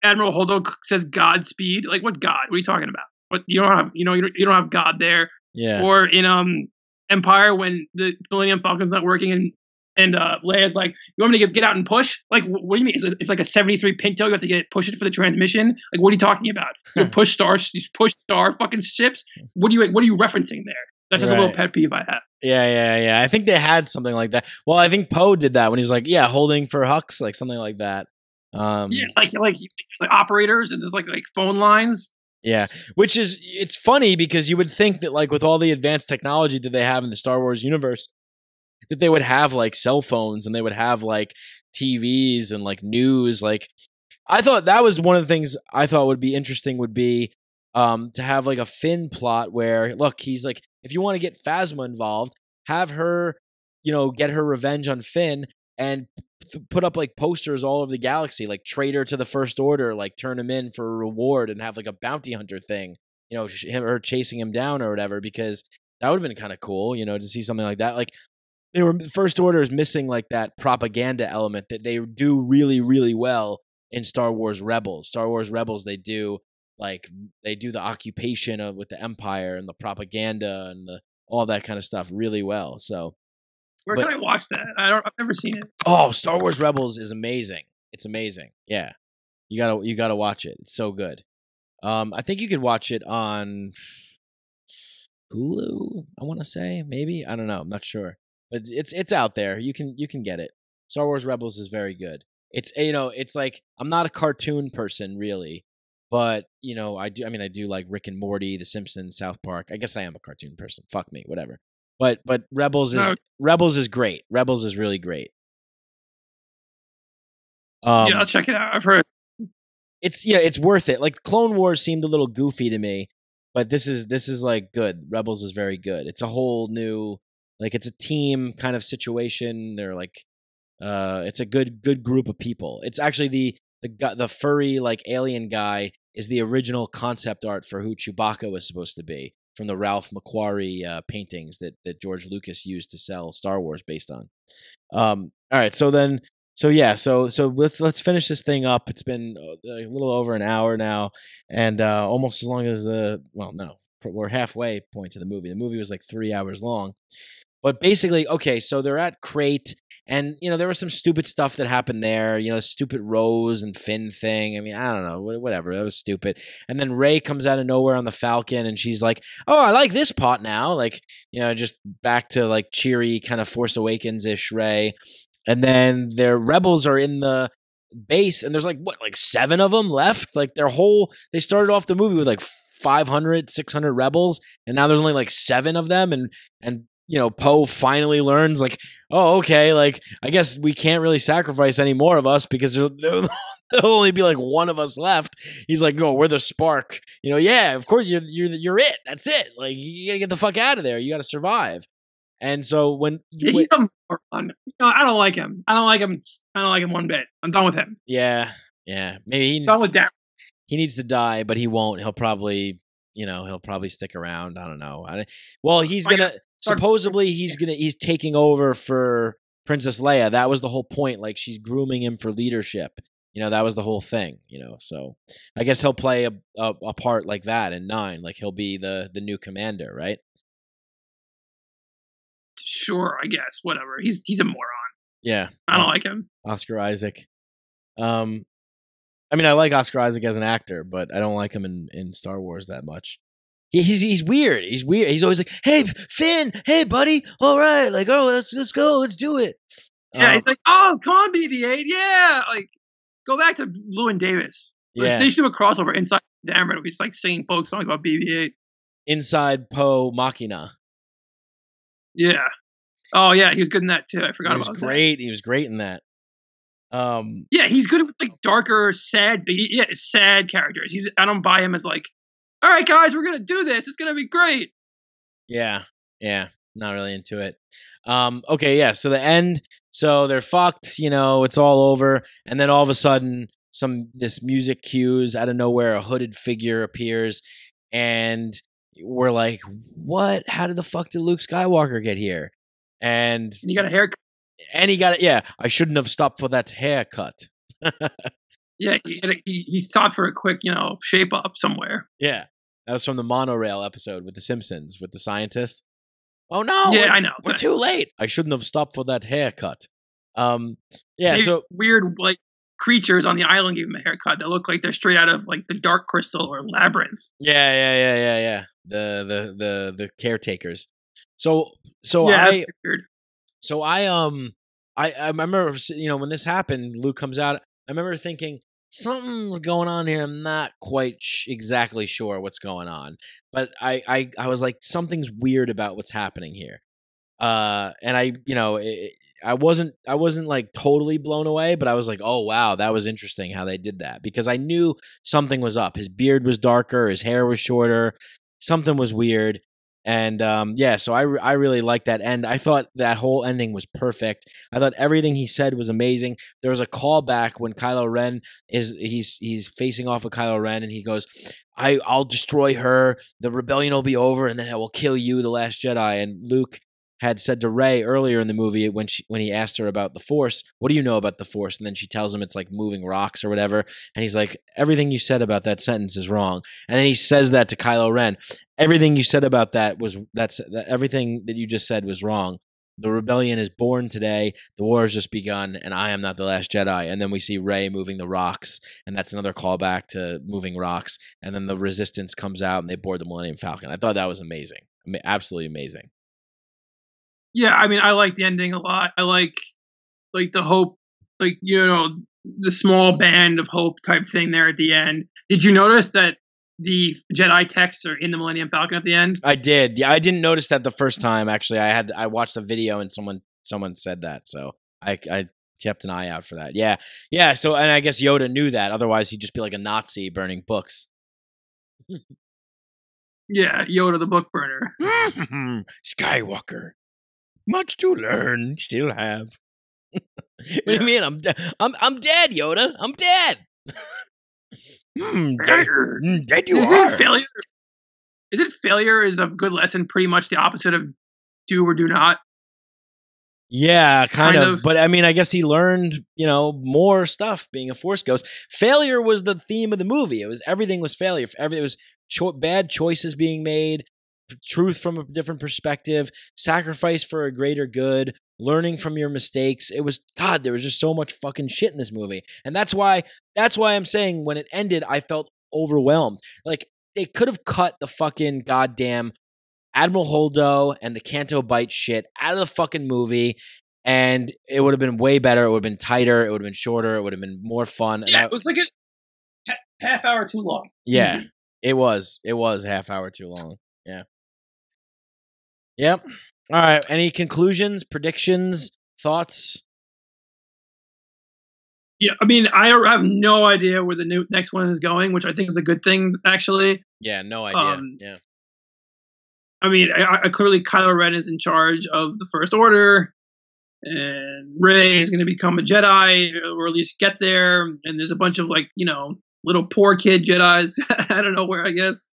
Admiral Holdo says Godspeed. Like what God? What are you talking about? What you don't have you know you don't, you don't have God there. Yeah. Or in um Empire when the Millennium Falcon's not working and and uh, Leia's like, "You want me to get, get out and push? Like, wh- what do you mean? It's, a- it's like a 73 Pinto. You have to get push it for the transmission. Like, what are you talking about? You push star, these push star fucking ships. What are you what are you referencing there? That's just a little pet peeve I have. Yeah, yeah, yeah. I think they had something like that. Well, I think Poe did that when he's like, yeah, holding for Hux, like something like that. Um, yeah, like like there's like operators and there's like like phone lines. Yeah, which is it's funny because you would think that like with all the advanced technology that they have in the Star Wars universe, that they would have like cell phones and they would have like TVs and like news. Like I thought that was one of the things I thought would be interesting would be um to have like a Finn plot where look he's like if you want to get Phasma involved, have her you know get her revenge on Finn and th- put up like posters all over the galaxy, like traitor to the First Order, like turn him in for a reward and have like a bounty hunter thing, you know, him or chasing him down or whatever, because that would have been kind of cool, you know, to see something like that. Like they were First Order is missing like that propaganda element that they do really, really well in Star Wars Rebels. Star Wars Rebels, they do like they do the occupation of with the Empire and the propaganda and the all that kind of stuff really well. So Where But- can I watch that? I don't. I've never seen it. Oh, Star Wars Rebels is amazing. It's amazing. Yeah. You got to you got to watch it. It's so good. Um I think you could watch it on Hulu. I want to say maybe I don't know. I'm not sure, it's it's out there. You can you can get it. Star Wars Rebels is very good. It's you know it's like I'm not a cartoon person really, but you know I do. I mean I do like Rick and Morty, The Simpsons, South Park. I guess I am a cartoon person. Fuck me, whatever. But but Rebels is No. Rebels is great. Rebels is really great. Um, yeah, I'll check it out. I've heard. it's yeah, it's worth it. Like Clone Wars seemed a little goofy to me, but this is this is like good. Rebels is very good. It's a whole new like it's a team kind of situation. They're like uh it's a good good group of people. It's actually the the the furry like alien guy is the original concept art for who Chewbacca was supposed to be from the Ralph McQuarrie uh, paintings that that George Lucas used to sell Star Wars based on. Um all right, so then so yeah, so so let's let's finish this thing up. It's been uh, a little over an hour now, and uh, almost as long as the well, no, we're halfway point to the movie. The movie was like three hours long, but basically, okay, so they're at Crait, and you know there was some stupid stuff that happened there. You know, stupid Rose and Finn thing. I mean, I don't know, whatever. That was stupid. And then Rey comes out of nowhere on the Falcon, and she's like, "Oh, I like this pot now." Like, you know, just back to like cheery kind of Force Awakens ish Rey and then their rebels are in the base and there's like what like seven of them left like their whole they started off the movie with like 500 600 rebels and now there's only like seven of them and and you know poe finally learns like oh okay like i guess we can't really sacrifice any more of us because there, there'll there'll only be like one of us left he's like no we're the spark you know yeah of course you're you're, you're it that's it like you gotta get the fuck out of there you gotta survive and so when Yeah, he's a moron. No, I don't like him. I don't like him. I don't like him one bit. I'm done with him. Yeah, yeah. Maybe he needs, done with that. he needs to die, but he won't. He'll probably, you know, he'll probably stick around. I don't know. I, well, he's gonna supposedly he's gonna he's taking over for Princess Leia. That was the whole point. Like she's grooming him for leadership. You know, that was the whole thing. You know, so I guess he'll play a a, a part like that in nine. Like he'll be the the new commander, right? Sure, I guess. Whatever. He's he's a moron. Yeah, I don't like him. Oscar Isaac. Um, I mean, I like Oscar Isaac as an actor, but I don't like him in, in Star Wars that much. He, he's he's weird. He's weird. He's always like, "Hey, Finn. Hey, buddy. All right. Like, oh, let's let's go. Let's do it." Yeah, Um, he's like, oh, come on, BB-8. Yeah, like go back to Llewyn Davis. yeah. They should do a crossover inside Dameron. Just like singing folk songs about BB-8. Inside Poe Machina. Yeah. Oh yeah, he was good in that too. I forgot He was about great. He was great in that. Um, that. Yeah, he's good with like darker, sad, yeah, sad characters. He's I don't buy him as like, all right, guys, we're gonna do this. It's gonna be great. Yeah, yeah, not really into it. Um, okay, yeah. So the end. So they're fucked. You know, it's all over, and then all of a sudden, some this music cues out of nowhere. A hooded figure appears, and we're like, "What? How did the fuck did Luke Skywalker get here?" And And you got a haircut. and he got it. Yeah, I shouldn't have stopped for that haircut. Yeah, he, he he stopped for a quick, you know, shape up somewhere. Yeah, that was from the monorail episode with the Simpsons with the scientist. Oh no! yeah, I know. We're too late. I shouldn't have stopped for that haircut. Um, yeah. So weird like creatures on the island gave him a haircut that look like they're straight out of like the Dark Crystal or Labyrinth. yeah, yeah, yeah, yeah, yeah. The the the the caretakers. So so yeah, I so I um I I remember you know when this happened, Luke comes out. I remember thinking something's going on here. I'm not quite sh- exactly sure what's going on, but I I I was like something's weird about what's happening here. Uh, and I you know it, I wasn't I wasn't like totally blown away, but I was like, oh wow, that was interesting how they did that because I knew something was up. His beard was darker, his hair was shorter, something was weird. And um, yeah, so I, re- I really liked that end. I thought that whole ending was perfect. I thought everything he said was amazing. There was a callback when Kylo Ren is he's he's facing off with Kylo Ren and he goes, "I I'll destroy her. The rebellion will be over, and then I will kill you, the Last Jedi." And Luke had said to Rey earlier in the movie when she when he asked her about the Force, "What do you know about the Force?" And then she tells him it's like moving rocks or whatever, and he's like, "Everything you said about that sentence is wrong." And then he says that to Kylo Ren. Everything you said about that was that's that everything that you just said was wrong. The rebellion is born today. The war has just begun, and I am not the last Jedi. And then we see Rey moving the rocks, and that's another callback to moving rocks. And then the resistance comes out, and they board the Millennium Falcon. I thought that was amazing. Absolutely amazing. Yeah, I mean, I like the ending a lot. I like like the hope, like you know, the small band of hope type thing there at the end. Did you notice that the Jedi texts are in the Millennium Falcon at the end? I did. Yeah, I didn't notice that the first time. Actually, I had I watched a video and someone someone said that, so I I kept an eye out for that. Yeah, yeah. So and I guess Yoda knew that. Otherwise, he'd just be like a Nazi burning books. yeah, Yoda the book burner. Skywalker, much to learn, still have. what do you mean? I'm de- I'm I'm dead, Yoda. I'm dead. mm, dead, dead you is are. It failure? Is it failure? Is a good lesson pretty much the opposite of do or do not? Yeah, kind, kind of. of. But I mean, I guess he learned, you know, more stuff being a Force ghost. Failure was the theme of the movie. It was everything was failure. Everything was cho- bad choices being made, truth from a different perspective, sacrifice for a greater good, learning from your mistakes. It was God. There was just so much fucking shit in this movie, and that's why. That's why I'm saying when it ended, I felt overwhelmed. Like they could have cut the fucking goddamn Admiral Holdo and the Canto Bight shit out of the fucking movie. And it would have been way better. It would have been tighter. It would have been shorter. It would have been more fun. Yeah, I, it was like a half hour too long. Yeah, Easy. it was. It was half hour too long. Yeah. Yep. All right. Any conclusions, predictions, thoughts? Yeah, I mean, I have no idea where the new next one is going, which I think is a good thing, actually. Yeah, no idea. Um, yeah. I mean, I, I, clearly Kylo Ren is in charge of the First Order, and Rey is going to become a Jedi, or at least get there. And there's a bunch of like, you know, little poor kid Jedi's. I don't know where, I guess.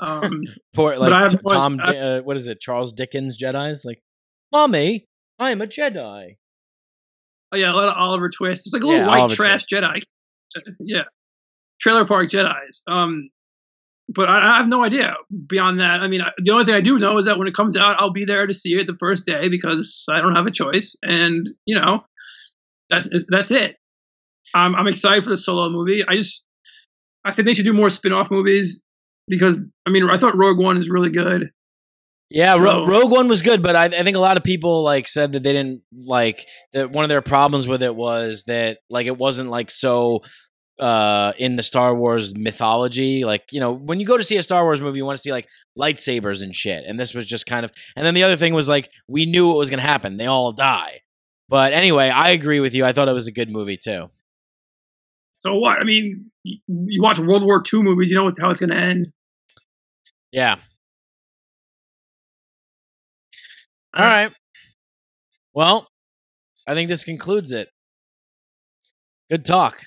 Um, poor like I Tom. I, uh, what is it? Charles Dickens Jedi's like, mommy, I am a Jedi. Oh yeah, a lot of Oliver Twist. It's like a little yeah, white Oliver trash Twist. Jedi. Yeah, trailer park Jedi's. Um, but I, I, have no idea beyond that. I mean, I, the only thing I do know is that when it comes out, I'll be there to see it the first day because I don't have a choice, and you know, that's that's it. I'm I'm excited for the solo movie. I just I think they should do more spin-off movies because I mean I thought Rogue One is really good. Yeah, so, Rogue One was good, but I, I, think a lot of people like said that they didn't like that. One of their problems with it was that like it wasn't like so uh in the Star Wars mythology. Like, you know, when you go to see a Star Wars movie, you want to see like lightsabers and shit. And this was just kind of and then the other thing was like we knew what was gonna happen. They all die. But anyway, I agree with you. I thought it was a good movie too. So what? I mean, you watch World War II movies, you know how it's gonna end. Yeah. All right. Well, I think this concludes it. Good talk.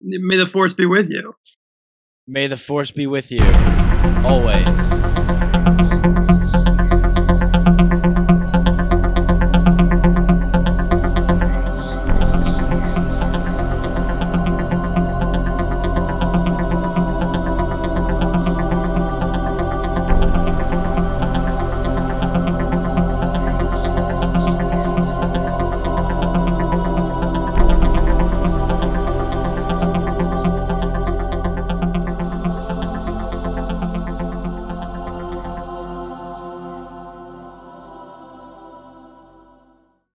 May the force be with you. May the force be with you always.